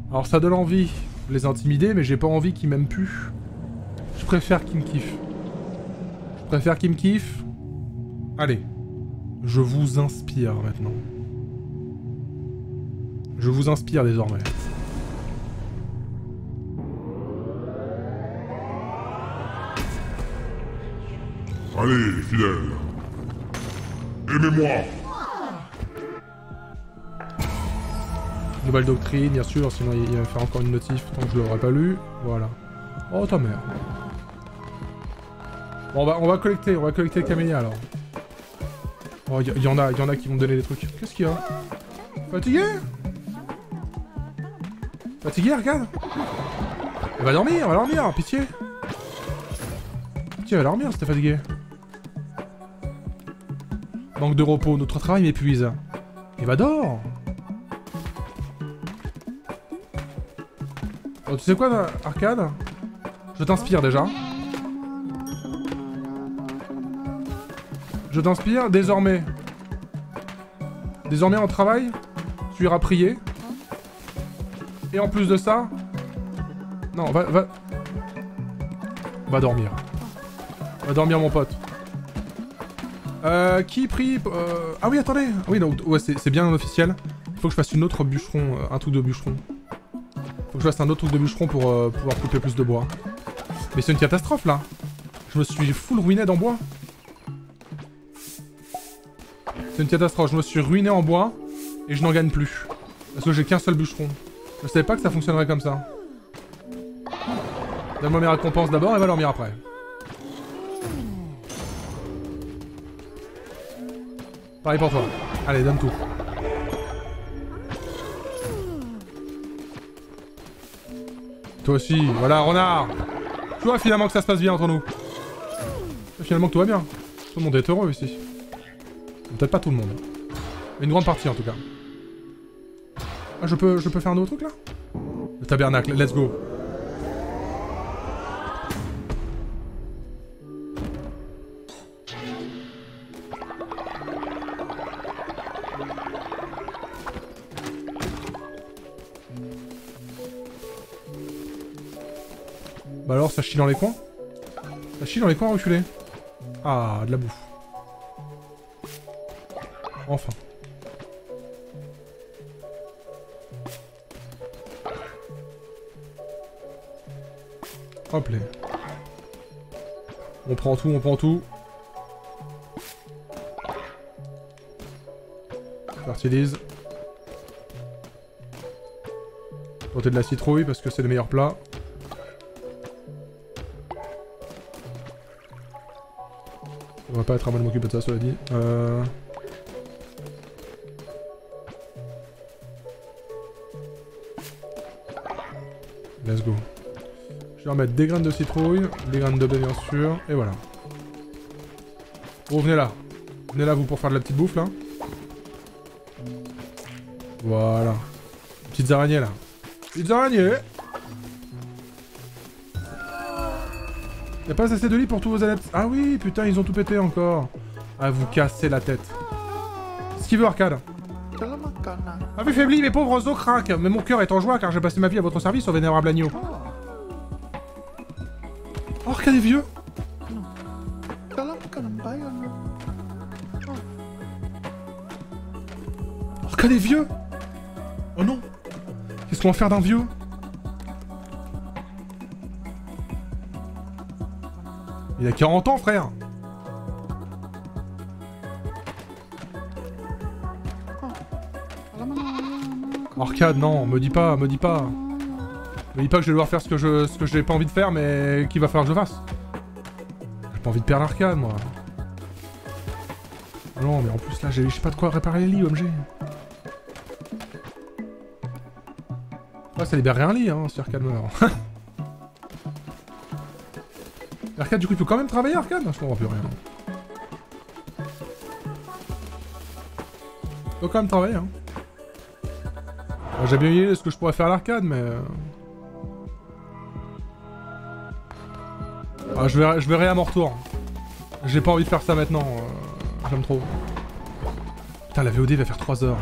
Alors ça donne envie de les intimider, mais j'ai pas envie qu'ils m'aiment plus. Je préfère qu'ils me kiffent. Je préfère qu'ils me kiffent. Allez. Je vous inspire maintenant. Je vous inspire désormais. Allez, fidèles. Aimez-moi. Nouvelle doctrine, bien sûr, sinon il va me faire encore une notif tant que je l'aurais pas lu. Voilà. Oh ta mère. Bon, on va, on va collecter, on va collecter les camélias alors. Oh, il y, y en a, il y en a qui vont me donner des trucs. Qu'est-ce qu'il y a? Fatigué? Fatigué, regarde Elle va dormir, elle va dormir, pitié Pitié, elle va dormir, c'était fatigué. Manque de repos, notre travail m'épuise. Et va dors Oh, tu sais quoi, Arcade Je t'inspire déjà. Je t'inspire désormais. Désormais en travail, tu iras prier. Et en plus de ça... Non, va... Va, va dormir. Va dormir, mon pote. Euh, qui prie... euh, Ah oui, attendez Ah Oui, ouais, c'est c'est bien officiel. Il faut que je fasse une autre bûcheron, euh, un truc de bûcheron. Faut que je fasse un autre truc de bûcheron pour euh, pouvoir couper plus de bois. Mais c'est une catastrophe, là Je me suis full ruiné en bois. C'est une catastrophe, je me suis ruiné en bois, et je n'en gagne plus. Parce que j'ai qu'un seul bûcheron. Je savais pas que ça fonctionnerait comme ça. Donne-moi mes récompenses d'abord et va dormir après. Pareil pour toi. Allez, donne tout. Toi aussi, voilà, renard Tu vois finalement que ça se passe bien entre nous. Finalement que tout va bien. Tout le monde est heureux ici. Peut-être pas tout le monde. Une grande partie en tout cas. Ah, je peux, je peux faire un autre truc là? Le tabernacle, let's go. Bah alors, ça chie dans les coins? Ça chie dans les coins reculés. Ah, de la bouffe. Enfin. Hop. On prend tout, on prend tout. Fertilise. Tenter de la citrouille parce que c'est le meilleur plat. On va pas être à moi de m'occuper de ça, cela dit. Euh... Let's go. Je vais remettre des graines de citrouille, des graines de blé bien sûr, et voilà. Bon, venez là. Venez là, vous, pour faire de la petite bouffe, là. Voilà. Petites araignées, là. Petites araignées Y'a pas assez de lits pour tous vos adeptes Ah oui, putain, ils ont tout pété encore. Ah, vous cassez la tête. Ce qu'il veut, Arcade. Ah oui, faibli, mes pauvres os craquent. Mais mon cœur est en joie car j'ai passé ma vie à votre service au vénérable agneau. Oh, vieux. Arcade est vieux. Oh non. Qu'est-ce qu'on va faire d'un vieux? Il a 40 ans, frère. Arcade, non, me dis pas, me dis pas. Me dis pas que je vais devoir faire ce que je ce que j'ai pas envie de faire, mais qu'il va falloir que je fasse. Pas envie de perdre l'arcade, moi. Non, mais en plus là, j'ai pas de quoi réparer les lits, OMG. Ouais, ça libérerait un lit, hein, si Arcade meurt. Arcade, du coup, il peut quand même travailler, Arcade Je comprends plus rien. Il peut quand même travailler, hein. Euh, J'ai bien idée de ce que je pourrais faire à l'arcade, mais... Ah, je verrai, je verrai à mon retour. J'ai pas envie de faire ça maintenant. euh, J'aime trop. Putain, la VOD va faire 3 heures.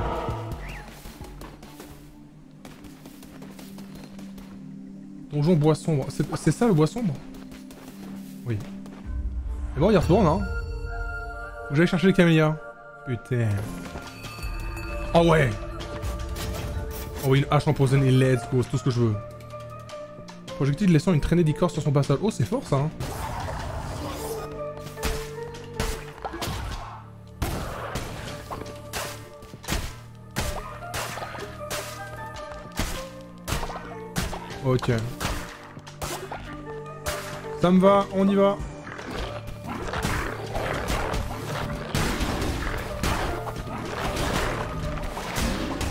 Donjon bois sombre. C'est ça le bois sombre? Oui. Mais bon, il retourne, hein. Faut que j'aille chercher les camélias. Putain. Oh ouais Oh une hache empoisonnée, let's go, c'est tout ce que je veux. Projectile laissant une traînée d'écorce sur son passage. Oh, c'est fort ça, hein. Ok. Ça me va, on y va.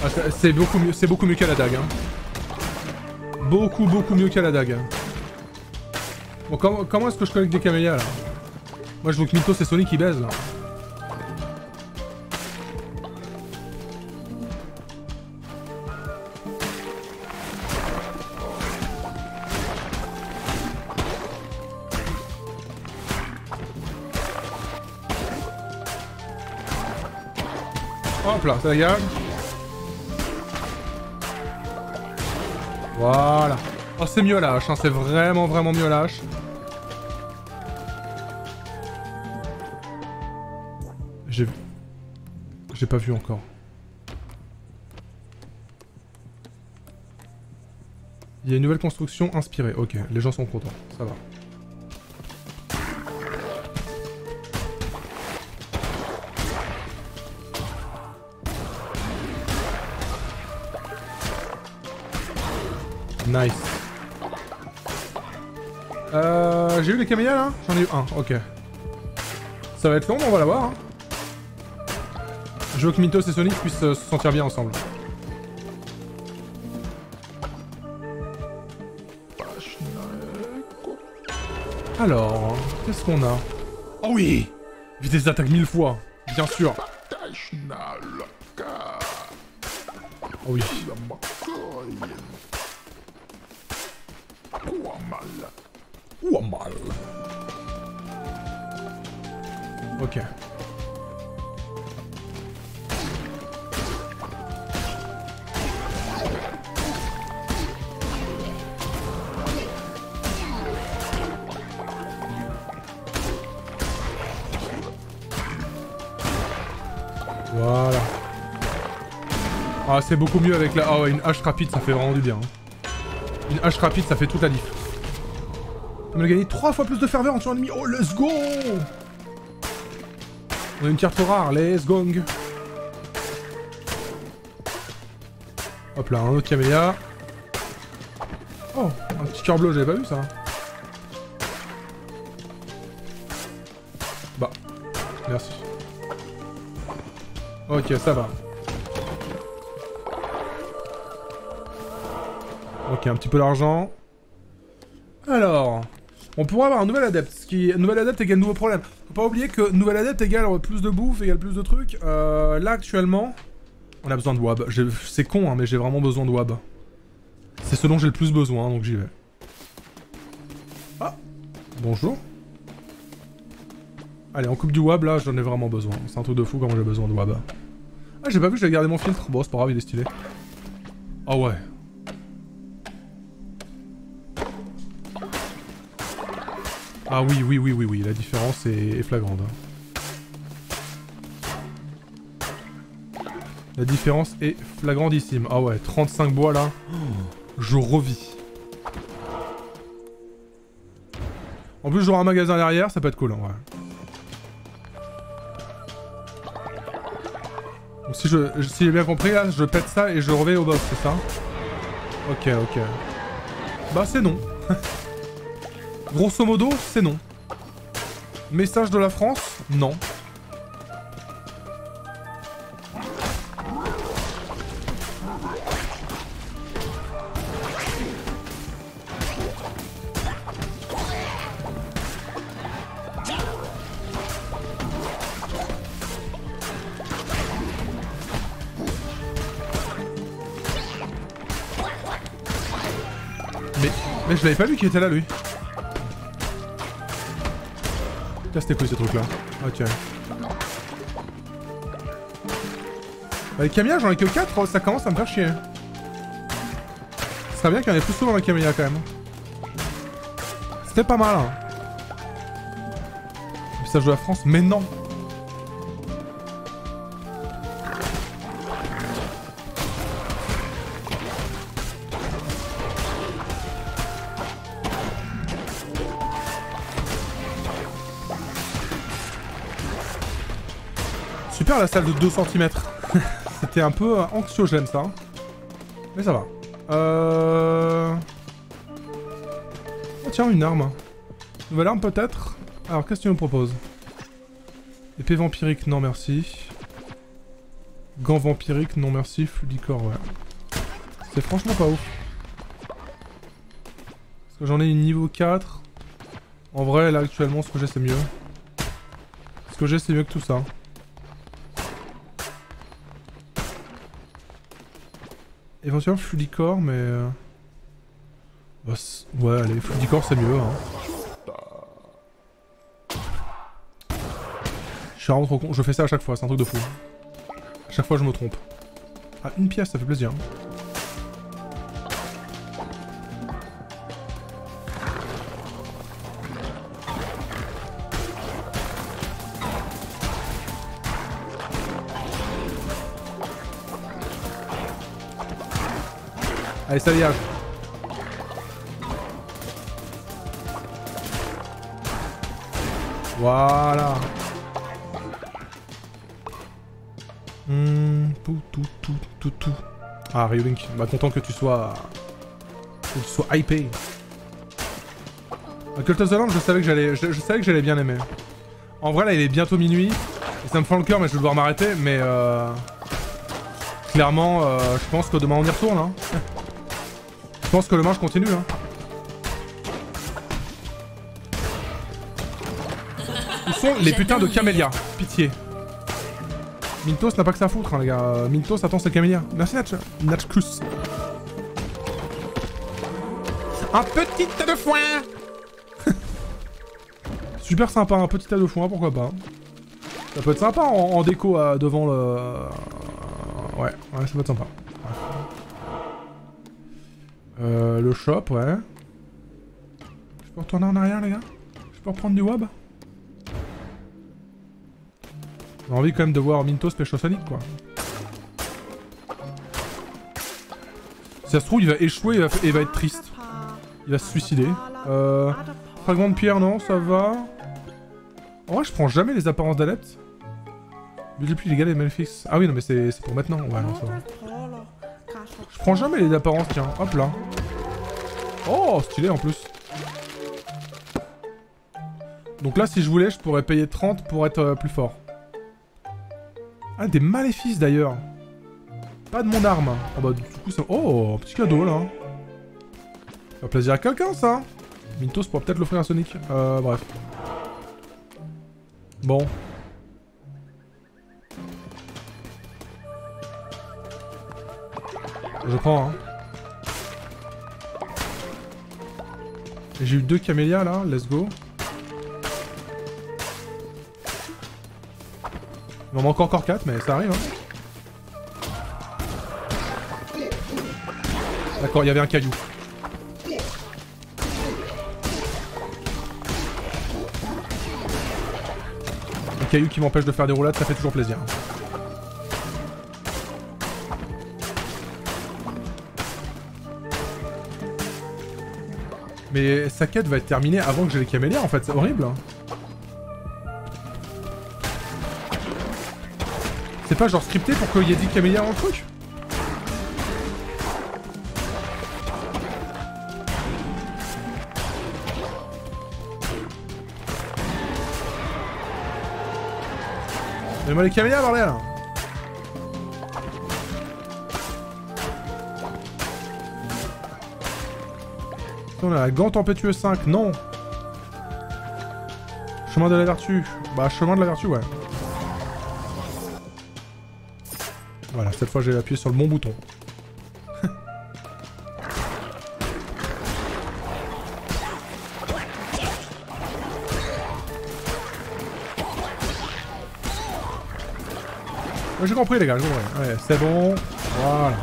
Ah, c'est beaucoup mieux, c'est beaucoup mieux qu'à la dague. Hein. Beaucoup, beaucoup mieux qu'à la dague. Bon, comment, comment est-ce que je collecte des camélias là Moi je veux que Mythos et Sonic qui baisent là. Hop là, ça gage. Voilà. Oh, c'est mieux la hache, hein. c'est vraiment vraiment mieux la hache. J'ai vu. J'ai pas vu encore. Il y a une nouvelle construction inspirée. Ok, les gens sont contents. Ça va. Nice. Euh, j'ai eu les camélias là? J'en ai eu un, ok. Ça va être long, mais on va l'avoir. Hein. Je veux que Mythos et Sonic puissent euh, se sentir bien ensemble. Alors, qu'est-ce qu'on a? Oh oui Vitesse d'attaque mille fois, bien sûr. Oh oui. C'est beaucoup mieux avec la... Ouais, une hache rapide, ça fait vraiment du bien. hein. Une hache rapide, ça fait toute la diff. On a gagné 3 fois plus de ferveur en tuant un ennemi. Oh, let's go On a une carte rare, let's gong. Hop là, un autre camélia. Oh, un petit cœur bleu, j'avais pas vu ça. Bah, merci. Ok, ça va. Ok, un petit peu d'argent. Alors, on pourrait avoir un nouvel adepte. Ce qui, nouvel adepte égale nouveau problème. Faut pas oublier que nouvel adepte égale plus de bouffe, égale plus de trucs. Euh, là, actuellement, on a besoin de wab. C'est con, hein, mais j'ai vraiment besoin de wab. C'est ce dont j'ai le plus besoin, donc j'y vais. Ah, bonjour. Allez, en coupe du wab, là, j'en ai vraiment besoin. C'est un truc de fou comment j'ai besoin de wab. Ah, j'ai pas vu que j'avais gardé mon filtre. Bon, c'est pas grave, il est stylé. Ah ouais. Ah oui, oui, oui, oui, oui, la différence est, flagrante. hein. La différence est flagrantissime. Ah ouais, 35 bois là. Je revis. En plus, j'aurai un magasin derrière, ça peut être cool vrai. Donc si je, j'ai bien compris, là, je pète ça et je reviens au boss, c'est ça? Ok, ok. Bah c'est non. Grosso modo, c'est non. Message de la France Non. Mais, je l'avais pas vu qu'il était là lui. Casse tes couilles ce truc là. Ok. Bah, les Camilla, j'en ai que 4, ça commence à me faire chier. Ce serait bien qu'il y en ait plus souvent les Camilla quand même. C'était pas mal. Hein. Message de la France, mais non. La salle de 2 cm. C'était un peu euh, anxiogène ça. hein. Mais ça va. Euh... Oh, tiens, une arme. Nouvelle arme peut-être? Alors qu'est-ce que tu me proposes? Épée vampirique, non merci. Gants vampirique, non merci. Fludicor, ouais. C'est franchement pas ouf. Parce que j'en ai une niveau 4. En vrai, là actuellement, ce que j'ai c'est mieux. Ce que j'ai c'est mieux que tout ça. Éventuellement Fludicor, mais... euh, bah, ouais, allez, Fludicor c'est mieux. Hein. Je suis vraiment trop con. Je fais ça à chaque fois, c'est un truc de fou. À chaque fois je me trompe. Ah, une pièce, ça fait plaisir. Allez, ça dégage. Voilà. Hmm, tout, tout, tout, tout, tout. Ah, Ryulink, bah content que tu sois... Que tu sois hypé. Ah, Cult of the Lamb, je savais que j'allais je, que j'allais bien aimer. En vrai, là, il est bientôt minuit. Et ça me fend le cœur, mais je vais devoir m'arrêter, mais euh... Clairement, euh, je pense que demain on y retourne, hein. Je pense que demain je continue, hein. Où sont les putains de camélias Pitié. Mintos n'a pas que ça à foutre, hein, les gars. Euh, Mintos attend ses camélias. Merci, Natch. Natchkus. Un petit tas de foin Super sympa, un petit tas de foin, pourquoi pas. Ça peut être sympa en, en déco euh, devant le... euh, ouais, ouais, ça peut être sympa. Ouais. Je peux retourner en arrière, les gars Je peux reprendre du web J'ai envie quand même de voir Mintos pécho Sonic, quoi. Si ça se trouve, il va échouer et va, être triste. Il va se suicider. Euh... Fragment de pierre, non, ça va. En vrai, je prends jamais les apparences d'adeptes. Multiplie les gars et Malfix. Ah oui, non, mais c'est pour maintenant. Ouais, ça va. Je prends jamais les apparences, tiens. Hop là. Oh, stylé en plus. Donc là, si je voulais, je pourrais payer 30 pour être euh, plus fort. Ah, des maléfices d'ailleurs. Pas de mon arme. Ah bah, du coup, ça... Oh, petit cadeau là. Ça fait plaisir à quelqu'un, ça. Mintos pourra peut-être l'offrir à Sonic. Euh, bref. Bon. Je prends, hein. J'ai eu deux camélias là, let's go. Il m'en manque encore 4, mais ça arrive, hein. D'accord, il y avait un caillou. Un caillou qui m'empêche de faire des roulades, ça fait toujours plaisir. Mais sa quête va être terminée avant que j'ai les camélias en fait, c'est horrible. hein. C'est pas genre scripté pour qu'il y ait 10 camélias dans le truc? Donne-moi les camélias, bordel On a gant tempétueux 5, non Chemin de la vertu. Bah, chemin de la vertu, ouais. Voilà, cette fois j'ai appuyé sur le bon bouton. Ouais, j'ai compris les gars, j'ai compris. Ouais, c'est bon. Voilà.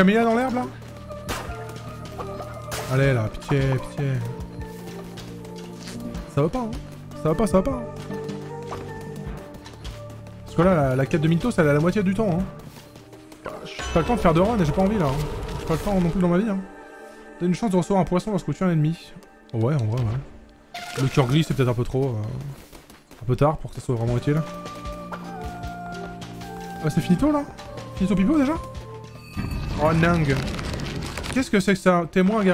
Camélia dans l'herbe là? Allez là, pitié, pitié. Ça va pas, hein? Ça va pas, ça va pas. hein? Parce que là, la, quête de Mintos, elle est à la moitié du temps. Hein. J'ai pas le temps de faire de run et j'ai pas envie là. hein. J'ai pas le temps non plus dans ma vie. Hein. T'as une chance de recevoir un poisson lorsque tu tues un ennemi. Ouais, en vrai, ouais. Le cœur gris, c'est peut-être un peu trop. euh, un peu tard pour que ça soit vraiment utile. Ah, c'est finito là? Finito pipo déjà? Oh, nang. Qu'est-ce que c'est que ça? Témoin,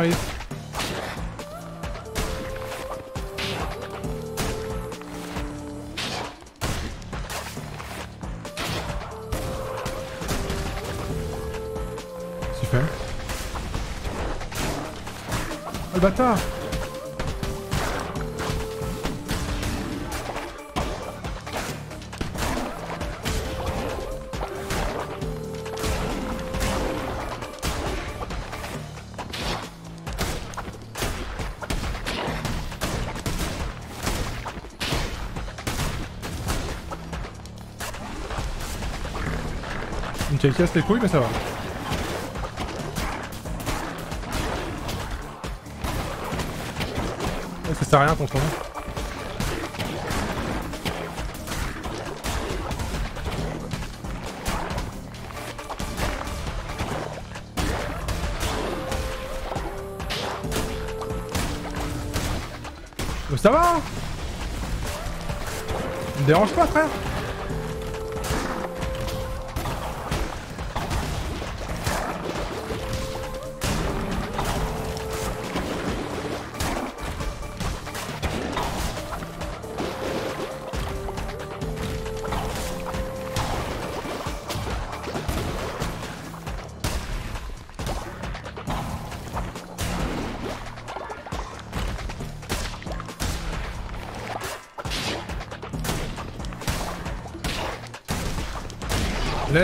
C'est fait. Oh, le bâtard qu'elle casse les couilles, mais ça va. Eh, ça sert à rien contre nous. Mais euh, ça va? Me dérange pas frère?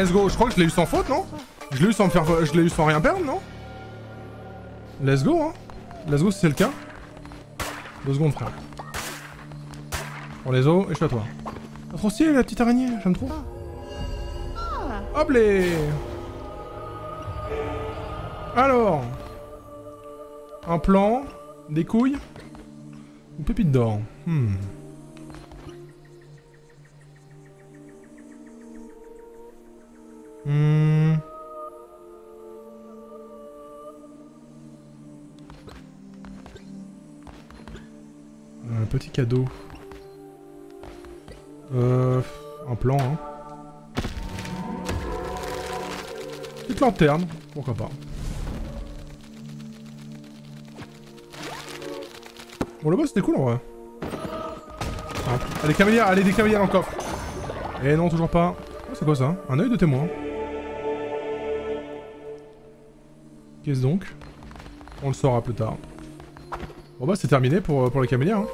Let's go. Je crois que je l'ai eu sans faute, non Je l'ai eu sans me faire... Je l'ai eu sans rien perdre, non Let's go, hein Let's go si c'est le cas. Deux secondes, frère. Prends les os et je suis à toi. Pas trop stylé, la petite araignée. J'aime trop. Hop les Alors... Un plan, des couilles ou pépite d'or. Hmm. Cadeau. Euh... Un plan, hein. Petite lanterne, pourquoi pas. Bon, le boss c'était cool en vrai. Ah, Allez, camélières, allez, des camélières dans le coffre. Eh non, toujours pas. Oh, c'est quoi ça? Un œil de témoin. Qu'est-ce donc? On le saura plus tard. Bon bah c'est terminé pour, pour les camélières. Hein.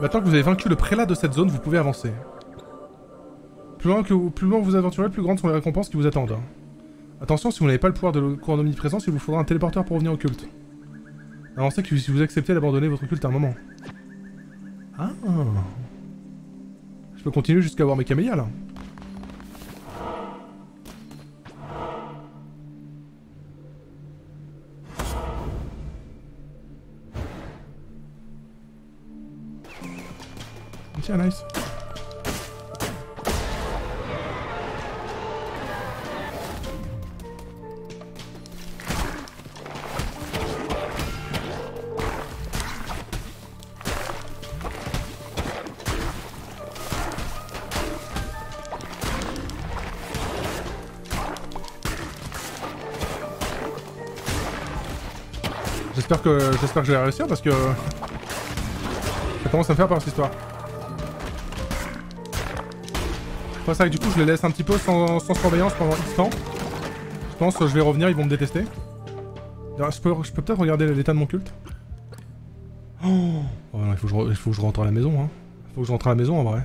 Maintenant que vous avez vaincu le prélat de cette zone, vous pouvez avancer. Plus loin, que vous, plus loin vous aventurez, plus grandes sont les récompenses qui vous attendent. Attention, si vous n'avez pas le pouvoir de le cours d'omniprésence, il vous faudra un téléporteur pour revenir au culte. Avancez que si vous acceptez d'abandonner votre culte à un moment. Ah Je peux continuer jusqu'à avoir mes camélias là. Tiens, nice. J'espère que j'espère que je vais réussir parce que ça commence à faire peur cette histoire. C'est vrai que du coup je les laisse un petit peu sans, sans surveillance pendant X temps. Je pense que je vais revenir, ils vont me détester. Je peux, je peux peut-être regarder l'état de mon culte. Oh, Oh non, il faut, que je, re- il faut que je rentre à la maison. Hein. Il faut que je rentre à la maison en vrai.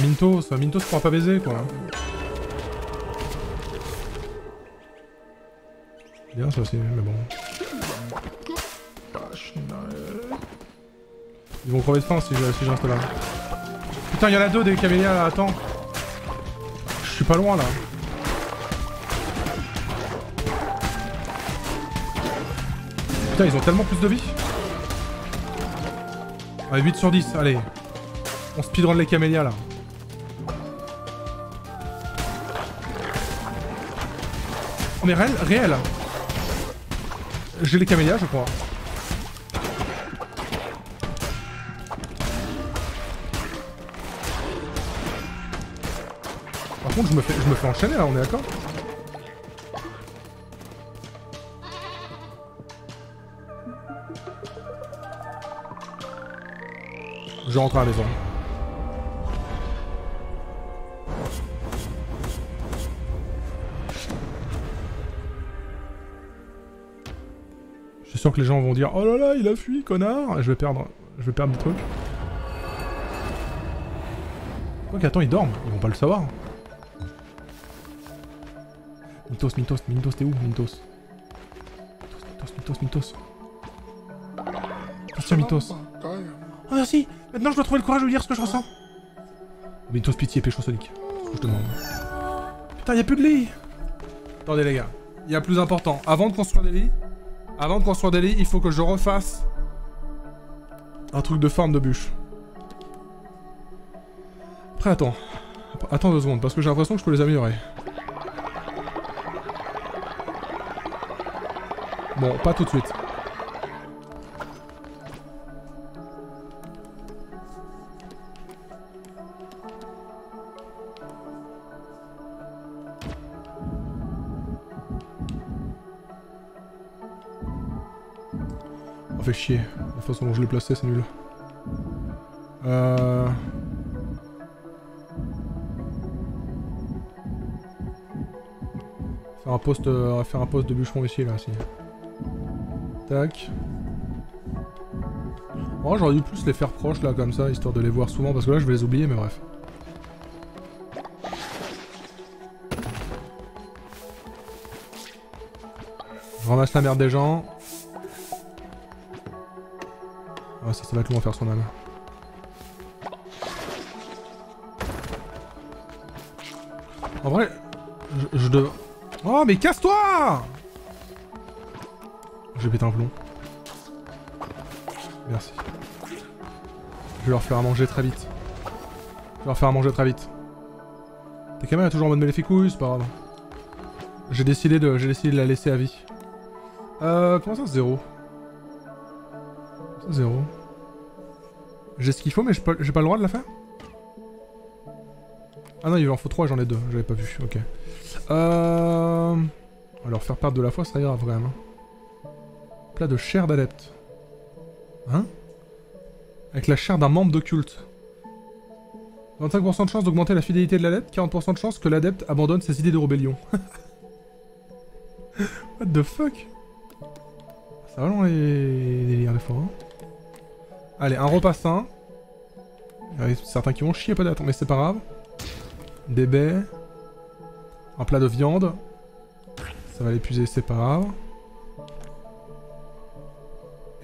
Mintos, Mintos pourra pas baiser quoi. Bien ça aussi, mais bon. Ils vont crever de faim si je, si là. Putain, il y en a deux des camélias là, attends. Je suis pas loin là. Putain, ils ont tellement plus de vie. Ouais, 8 sur 10, allez. On speedrun les camélias là. Oh mais réel, réel. J'ai les camélias je crois. Par contre je me fais, je me fais enchaîner là, on est d'accord Je rentre à la maison. Sûr que les gens vont dire Oh là là, il a fui, connard je vais perdre, je vais perdre des trucs. Ok, attends, ils dorment, ils vont pas le savoir. Mintos, Mintos, Mintos, t'es où, Mintos? Mintos, Mintos, Mintos. Tiens, Mintos. Oh merci Maintenant je dois trouver le courage de lui dire ce que je ressens. Mintos, pitié, pécho Sonic. Je demande. Putain, y'a plus de lit Attendez les gars, y a plus important. Avant de construire des lits, avant de construire des lits, il faut que je refasse un truc de forme de bûche. Après, attends. Attends deux secondes, parce que j'ai l'impression que je peux les améliorer. Bon, pas tout de suite. La façon dont je l'ai placé, c'est nul. Euh... Faire un poste, euh, faire un poste de bûcheron ici, là, aussi. Tac. Oh, j'aurais dû plus les faire proches, là, comme ça, histoire de les voir souvent, parce que là, je vais les oublier, mais bref. Je ramasse la merde des gens. Ah, ça, ça va être long faire son âme. En vrai, je, je Oh, mais casse-toi Je vais péter un plomb. Merci. Je vais leur faire à manger très vite. Je vais leur faire à manger très vite. Ta caméra est toujours en mode maléficouille, c'est pas grave. J'ai décidé de, j'ai décidé de la laisser à vie. Euh, comment ça, zéro? Zéro. J'ai ce qu'il faut, mais j'ai pas, le droit de la faire Ah non, il en faut 3, j'en ai deux. J'avais pas vu, ok. Euh... Leur faire perdre de la foi, ça ira quand même. hein. Plat de chair d'adepte. Hein? Avec la chair d'un membre de culte. 25% de chance d'augmenter la fidélité de l'adepte, 40% de chance que l'adepte abandonne ses idées de rébellion. What the fuck? Ça va loin les délires des fois. Allez, un repas sain. Certains qui vont chier peut-être, mais c'est pas grave. Des baies. Un plat de viande. Ça va l'épuiser, c'est pas grave.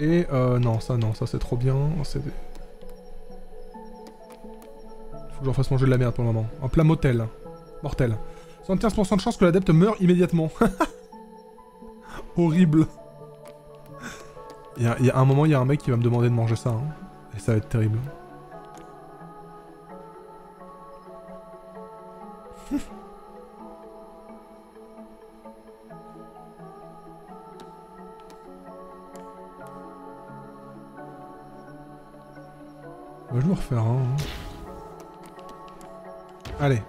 Et euh, non, ça non, ça c'est trop bien. Faut que j'en fasse manger de la merde pour le moment. Un plat motel. Mortel. 75% de chance que l'adepte meure immédiatement. Horrible. Il y, a, un moment, il y a un mec qui va me demander de manger ça. hein. Et ça va être terrible. Bah, je me refaire hein. Allez.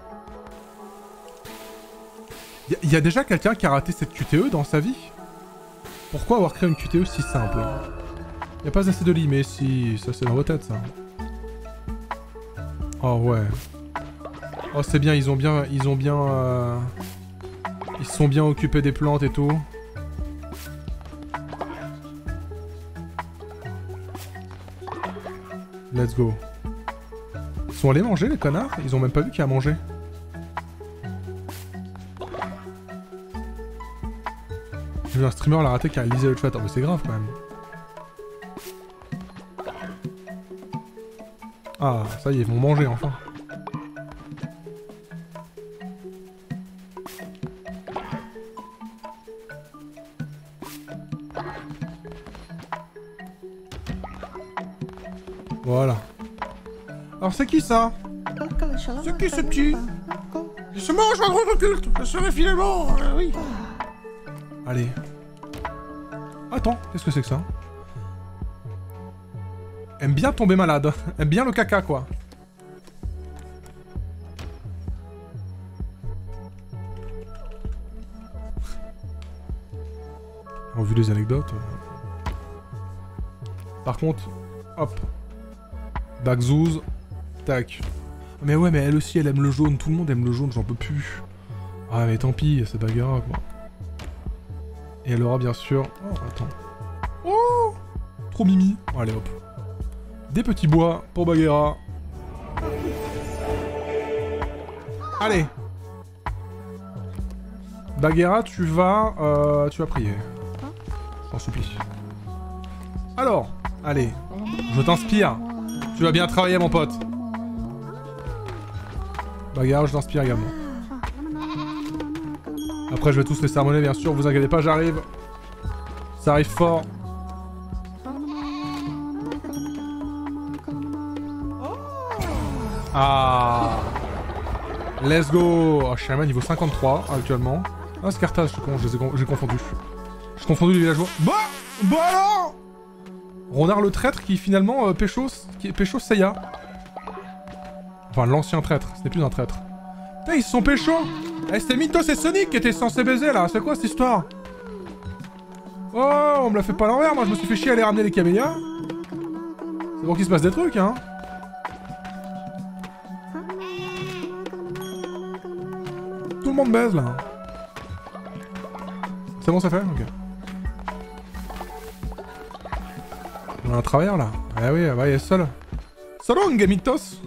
Il y a déjà quelqu'un qui a raté cette QTE dans sa vie? Pourquoi avoir créé une QTE si simple Y a pas assez de lits, mais si, ça c'est dans vos têtes ça. Oh ouais. Oh c'est bien, ils ont bien, ils ont bien, euh, ils sont bien occupés des plantes et tout. Let's go. Ils sont allés manger les connards? Ils ont même pas vu qu'il y a à manger. Un streamer l'a raté car il lisait le chat. Oh mais c'est grave quand même. Ah, ça y est, ils vont manger enfin. Voilà. Alors c'est qui ça? C'est qui ce petit? C'est moi, je m'adresse au culte Je serai finalement... euh, oui. Allez. Attends, qu'est-ce que c'est que ça Aime bien tomber malade. Aime bien le caca, quoi. On a vu les anecdotes. Par contre, hop. Bagzouz. Tac. Mais ouais, mais elle aussi, elle aime le jaune. Tout le monde aime le jaune, j'en peux plus. Ah, mais tant pis, c'est Bagheera, quoi. Et elle aura bien sûr... Oh, attends. Oh Trop mimi. Allez, hop. Des petits bois pour Bagheera. Allez Bagheera, tu vas... Euh, tu vas prier. J'en supplie. Alors, allez. Je t'inspire. Tu vas bien travailler, mon pote. Bagheera, je t'inspire également. Après, je vais tous les sermonner, bien sûr. Vous inquiétez pas, j'arrive. Ça arrive fort. Ah Let's go oh, Shaman niveau 53 actuellement. Ah, je suis con, je j'ai confondu. J'ai confondu les villageois. Bah Bah alors Ronard le traître qui finalement euh, pécho, qui est Seiya. Enfin, l'ancien traître, ce n'est plus un traître. Putain, ils se sont pécho Eh, c'était Mythos et Sonic qui étaient censés baiser là, c'est quoi cette histoire? Oh, on me l'a fait pas l'envers, moi je me suis fait chier à aller ramener les camélias. C'est pour qu'il se passe des trucs, hein. Tout le monde baise là. C'est bon, c'est fait? Ok. On a un travailleur là. Ah oui, bah il est seul. Solong, Mintos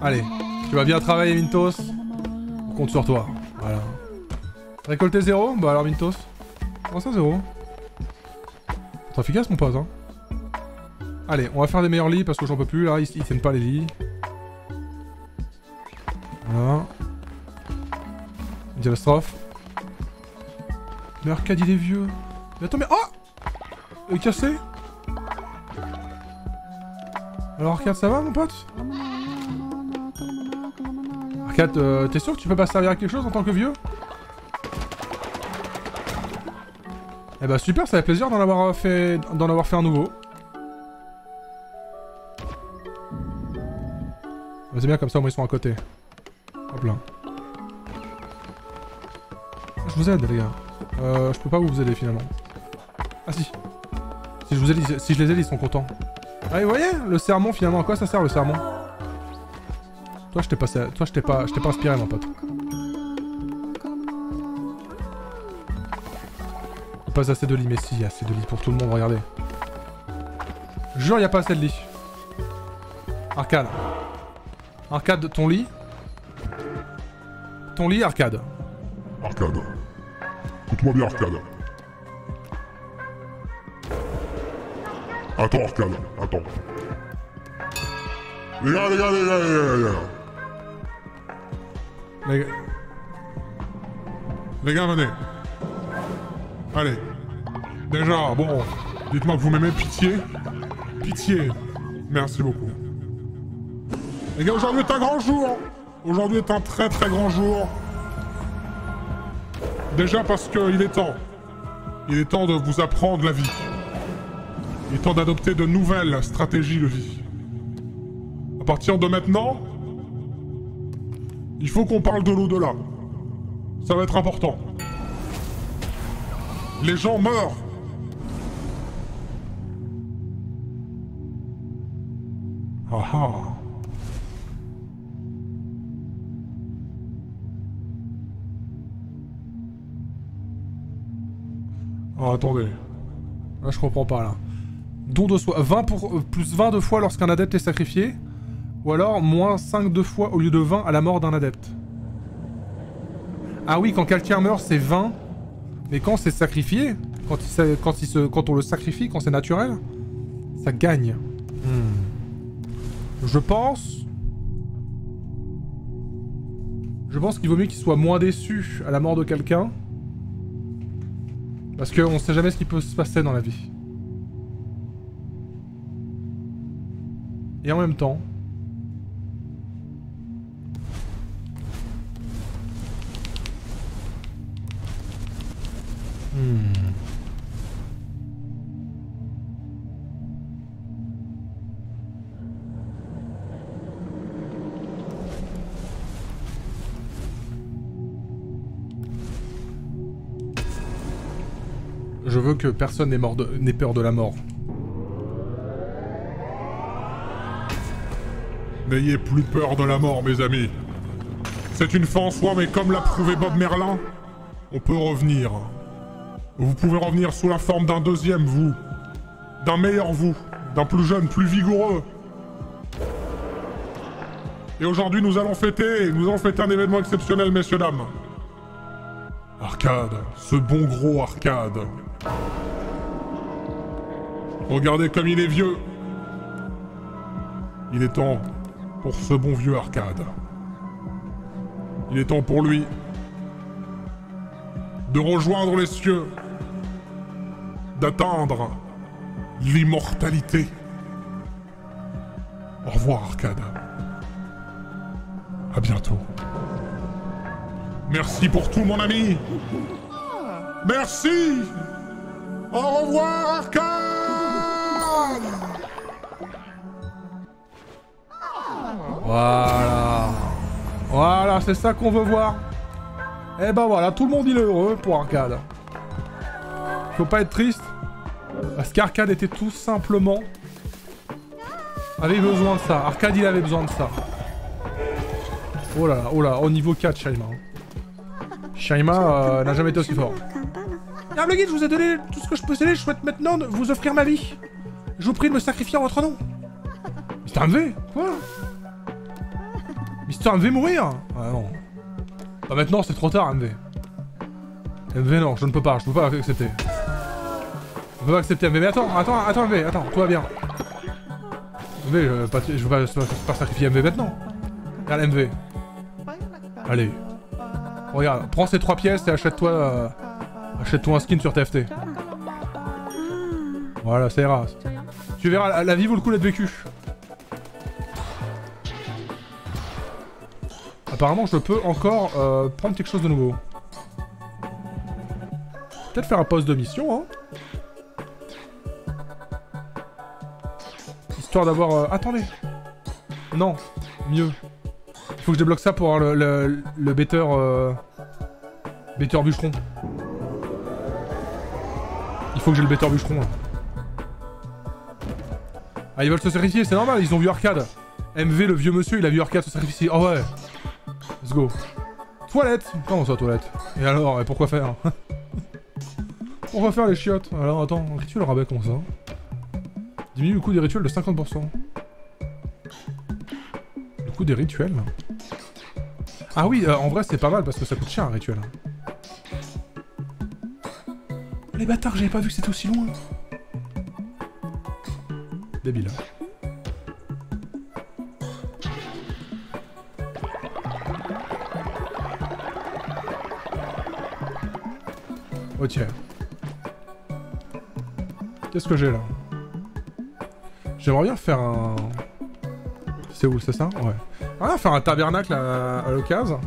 Allez, tu vas bien travailler, Mintos. Compte sur toi. Voilà. Récolter zéro Bah alors, Mintos. Comment ça, zéro? C'est efficace, mon pote, hein. Allez, on va faire des meilleurs lits parce que j'en peux plus là, ils, tiennent pas les lits. Voilà. Diastrophe. Mais Arcade il est vieux. Mais attends mais... Oh Il est cassé Alors Arcade ça va mon pote? Euh, t'es sûr que tu peux pas servir à quelque chose en tant que vieux? Eh bah super, ça fait plaisir d'en avoir fait d'en avoir fait un nouveau. C'est bien comme ça, au moins ils sont à côté. Hop là. Je vous aide les gars. Euh, je peux pas vous aider finalement. Ah si. Si je vous ils- si je les aide, ils sont contents. Ah, vous voyez Le sermon finalement, à quoi ça sert le sermon? Toi, je t'ai pas, toi, je t'ai pas, je t'ai pas inspiré, mon pote. Pas assez de lits, mais si, il y a assez de lits pour tout le monde, regardez. Jure, il y a pas assez de lits. Arcade. Arcade, ton lit. Ton lit, arcade. Arcade. Écoute-moi bien, Arcade. Attends, Arcade. Attends. Les gars, les gars, les gars, les gars, les gars. Les gars- venez. Allez. Déjà, bon, dites-moi que vous m'aimez, pitié. Pitié. Merci beaucoup. Les gars, aujourd'hui est un grand jour. Aujourd'hui est un très très grand jour. Déjà parce qu'il est temps. Il est temps de vous apprendre la vie. Il est temps d'adopter de nouvelles stratégies de vie. À partir de maintenant, il faut qu'on parle de l'au-delà. Ça va être important. Les gens meurent. Ah ah. Oh, attendez. Là, je comprends pas, là. Don de soi. 20 pour... euh, plus 20 de fois lorsqu'un adepte est sacrifié? Ou alors, moins 5 de fois au lieu de 20 à la mort d'un adepte. Ah oui, quand quelqu'un meurt, c'est 20. Mais quand c'est sacrifié, quand, on le sacrifie, quand c'est naturel, ça gagne. Hmm. Je pense... Je pense qu'il vaut mieux qu'il soit moins déçu à la mort de quelqu'un. Parce qu'on sait jamais ce qui peut se passer dans la vie. Et en même temps... Je veux que personne n'ait peur de la mort. N'ayez plus peur de la mort, mes amis. C'est une fin en soi, mais comme l'a prouvé Bob Merlin, on peut revenir. Vous pouvez revenir sous la forme d'un deuxième vous, d'un meilleur vous, d'un plus jeune, plus vigoureux. Et aujourd'hui, nous allons fêter, nous allons fêter un événement exceptionnel, messieurs, dames. Arcade, ce bon gros arcade. Regardez comme il est vieux. Il est temps pour ce bon vieux arcade. Il est temps pour lui de rejoindre les cieux, d'atteindre l'immortalité. Au revoir, Arcade. À bientôt. Merci pour tout, mon ami. Merci. Au revoir, Arcade. Voilà. Voilà, c'est ça qu'on veut voir. Et ben voilà, tout le monde il est heureux pour Arcade. Faut pas être triste. Parce qu'Arcade était tout simplement... avait besoin de ça. Arcade il avait besoin de ça. Oh là là, oh là, au niveau 4 Shaima. Shaima euh, n'a jamais été aussi fort. Madame le guide, je vous ai donné tout ce que je possédais, je souhaite maintenant vous offrir ma vie. Je vous prie de me sacrifier en votre nom. Mister MV Quoi? Mister MV mourir? Ah non. Bah maintenant c'est trop tard MV. MV non, je ne peux pas, je peux pas accepter. Je peux pas accepter MV, mais attends, attends, attends MV, attends, tout va bien. MV, je veux pas, veux pas, sacrifier MV maintenant. Regarde MV. Allez. Regarde, prends ces trois pièces et achète-toi... achète-toi un skin sur TFT. Voilà, ça ira. Tu verras, la vie vaut le coup d'être vécue. Apparemment, je peux encore euh, prendre quelque chose de nouveau. Peut-être faire un poste de mission, hein. Histoire d'avoir... euh, Attendez Non, mieux. Il faut que je débloque ça pour avoir le, better... Euh... Better bûcheron. Il faut que j'ai le better bûcheron, là. Ah, ils veulent se sacrifier, c'est normal, ils ont vu Arcade. MV, le vieux monsieur, il a vu Arcade se sacrifier. Oh ouais Let's go. Toilette Comment ça, toilette Et alors, et pourquoi faire Pourquoi faire les chiottes Alors, attends, rituel rabais comme ça. Diminue le coût des rituels de 50%. Le coût des rituels Ah oui, euh, en vrai, c'est pas mal parce que ça coûte cher un rituel. Les bâtards, j'avais pas vu que c'était aussi loin. Débile. Ok. Qu'est-ce que j'ai là J'aimerais bien faire un... C'est où, c'est ça Ouais. Bien faire un tabernacle à, l'occasion.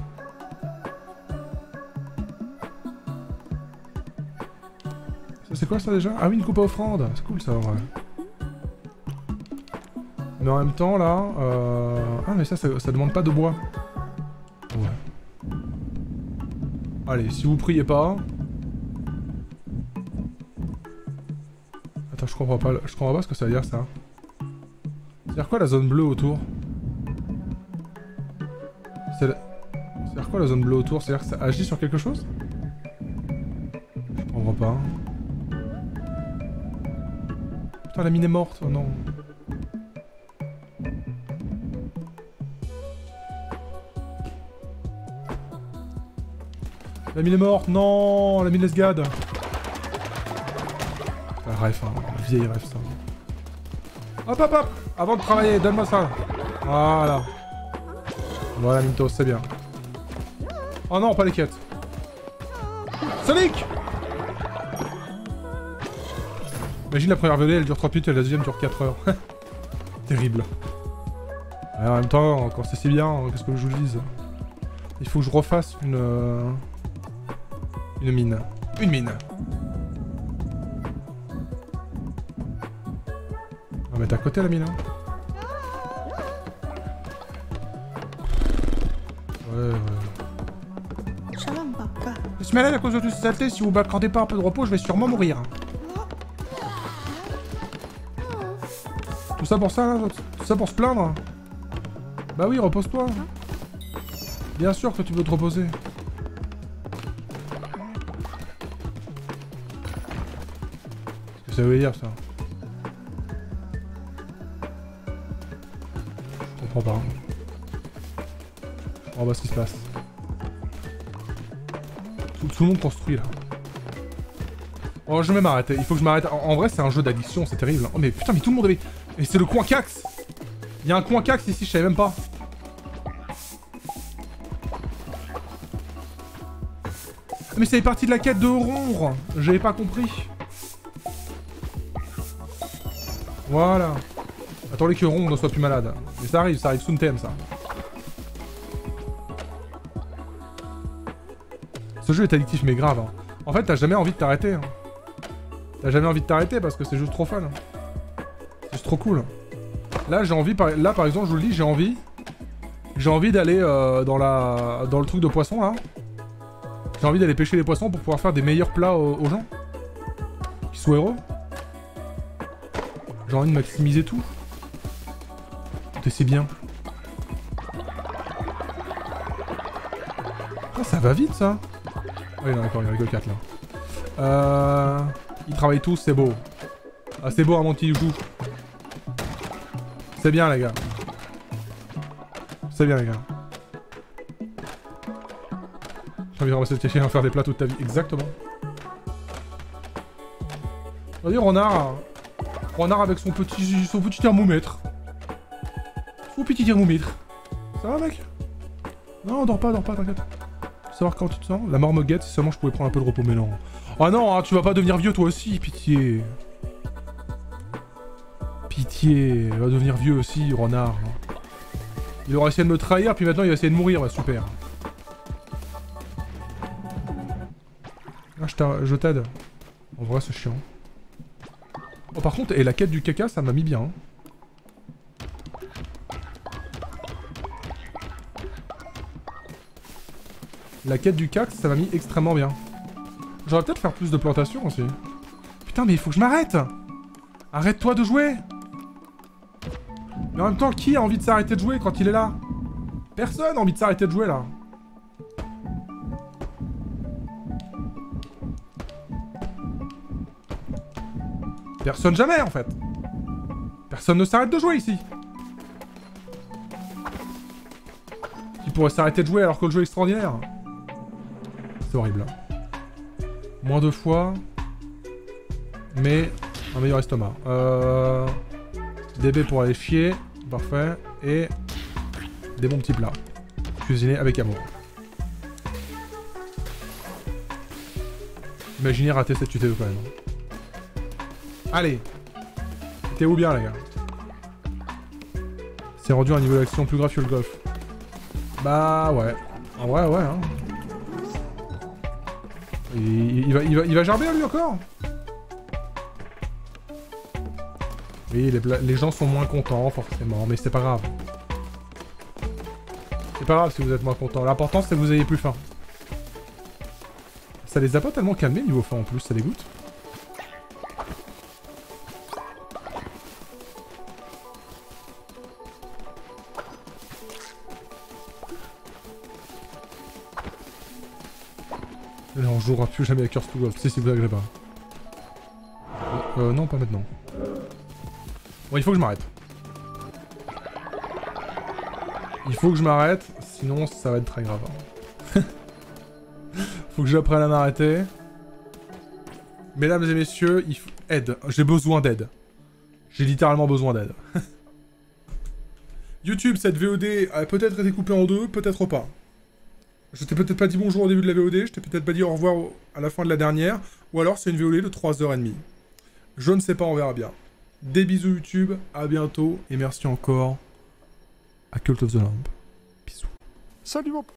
C'est quoi ça déjà? Ah oui, une coupe à offrande C'est cool ça, ouais. Mais en même temps, là... Euh... Ah mais ça, ça, ça demande pas de bois. Ouais. Allez, si vous priez pas... Je comprends pas, je comprends pas ce que ça veut dire ça. C'est-à-dire quoi la zone bleue autour? C'est la... C'est-à-dire quoi la zone bleue autour? C'est-à-dire que ça agit sur quelque chose? Je comprends pas. Putain, la mine est morte, oh non. La mine est morte, non La mine esgade La ref, hein, vieille ref ça. Hop hop hop Avant de travailler, donne-moi ça Voilà. Voilà Mintos, c'est bien. Oh non, pas les quêtes. Sonic Imagine la première volée, elle dure 30 minutes et la deuxième dure 4 heures. Terrible. En même temps, quand c'est si bien, qu'est-ce que je vous dise? Il faut que je refasse une... euh, Une mine. Une mine. À côté la mine. hein. Ouais, ouais. Je suis malade à cause de toutes ces saletés. Si vous m'accordez pas un peu de repos, je vais sûrement mourir. Tout ça pour ça, là Tout ça pour se plaindre Bah oui, repose-toi. Bien sûr que tu veux te reposer. Qu'est-ce que ça veut dire, ça? Comprends pas. Je comprends pas ce qui se passe. Tout, le monde construit là. Oh, je vais m'arrêter. Il faut que je m'arrête. En, vrai, c'est un jeu d'addiction, c'est terrible. Oh, mais putain, mais tout le monde avait. Mais c'est le coin Cax Il y a un coin Cax ici, je savais même pas. Mais fait partie de la quête de Ronre J'avais pas compris. Voilà. Attendez que Ronre ne soit plus malade ça arrive, ça arrive sous thème ça. Ce jeu est addictif mais grave. Hein. En fait, t'as jamais envie de t'arrêter. Hein. T'as jamais envie de t'arrêter parce que c'est juste trop fun. Hein. C'est juste trop cool. Là, j'ai envie, par... là par exemple, je vous le dis, j'ai envie, j'ai envie d'aller euh, dans la, dans le truc de poisson là. J'ai envie d'aller pêcher les poissons pour pouvoir faire des meilleurs plats aux, aux gens qui sont héros. J'ai envie de maximiser tout. C'est bien. Ah, ça va vite ça. Oui, non, d'accord, il y en a que 4 là. Euh... Ils travaillent tous, c'est beau. Ah, c'est beau, mon petit joue. C'est bien, les gars. C'est bien, les gars. J'ai envie de ramasser le et faire des plats toute ta vie. Exactement. Regardez, renard. Renard avec son petit, son petit thermomètre. Son petit thermomètre. Ça va, mec? Non, dors pas, dors pas, t'inquiète. Savoir quand tu te sens La mort me guette, si seulement je pouvais prendre un peu de repos, mais non. Oh non, hein, tu vas pas devenir vieux toi aussi, pitié. Pitié, va devenir vieux aussi, renard. Il aura essayé de me trahir, puis maintenant il va essayer de mourir, super. Ah, je t'aide. En vrai, c'est chiant. Oh, par contre, et la quête du caca, ça m'a mis bien. hein. La quête du cac, ça m'a mis extrêmement bien. J'aurais peut-être faire plus de plantations aussi. Putain, mais il faut que je m'arrête Arrête-toi de jouer Mais en même temps, qui a envie de s'arrêter de jouer quand il est là? Personne a envie de s'arrêter de jouer là. Personne jamais en fait. Personne ne s'arrête de jouer ici. Qui pourrait s'arrêter de jouer alors que le jeu est extraordinaire? C'est horrible. Moins de fois. Mais un meilleur estomac. Euh... DB pour aller chier. Parfait. Et des bons petits plats. Cuisinés avec amour. Imaginez rater cette UTE quand même. Allez T'es où bien les gars C'est rendu un niveau d'action plus grave que le golf. Bah ouais. En vrai ouais hein. Il, va, il, va, il va gerber lui encore? Oui, les, les gens sont moins contents forcément, mais c'est pas grave. C'est pas grave si vous êtes moins contents. L'important c'est que vous ayez plus faim. Ça les a pas tellement calmés niveau faim en plus, ça dégoûte. Jouera plus jamais à Curse to Golf, si si vous agréez pas. Euh, non, pas maintenant. Bon, il faut que je m'arrête. Il faut que je m'arrête, sinon ça va être très grave. faut que j'apprenne à m'arrêter. Mesdames et messieurs, aide. J'ai besoin d'aide. J'ai littéralement besoin d'aide. YouTube, cette VOD a peut-être été coupée en deux, peut-être pas. Je t'ai peut-être pas dit bonjour au début de la VOD, je t'ai peut-être pas dit au revoir à la fin de la dernière, ou alors c'est une VOD de 3h30. Je ne sais pas, on verra bien. Des bisous YouTube, à bientôt, et merci encore à Cult of the Lamp. Bisous. Salut mon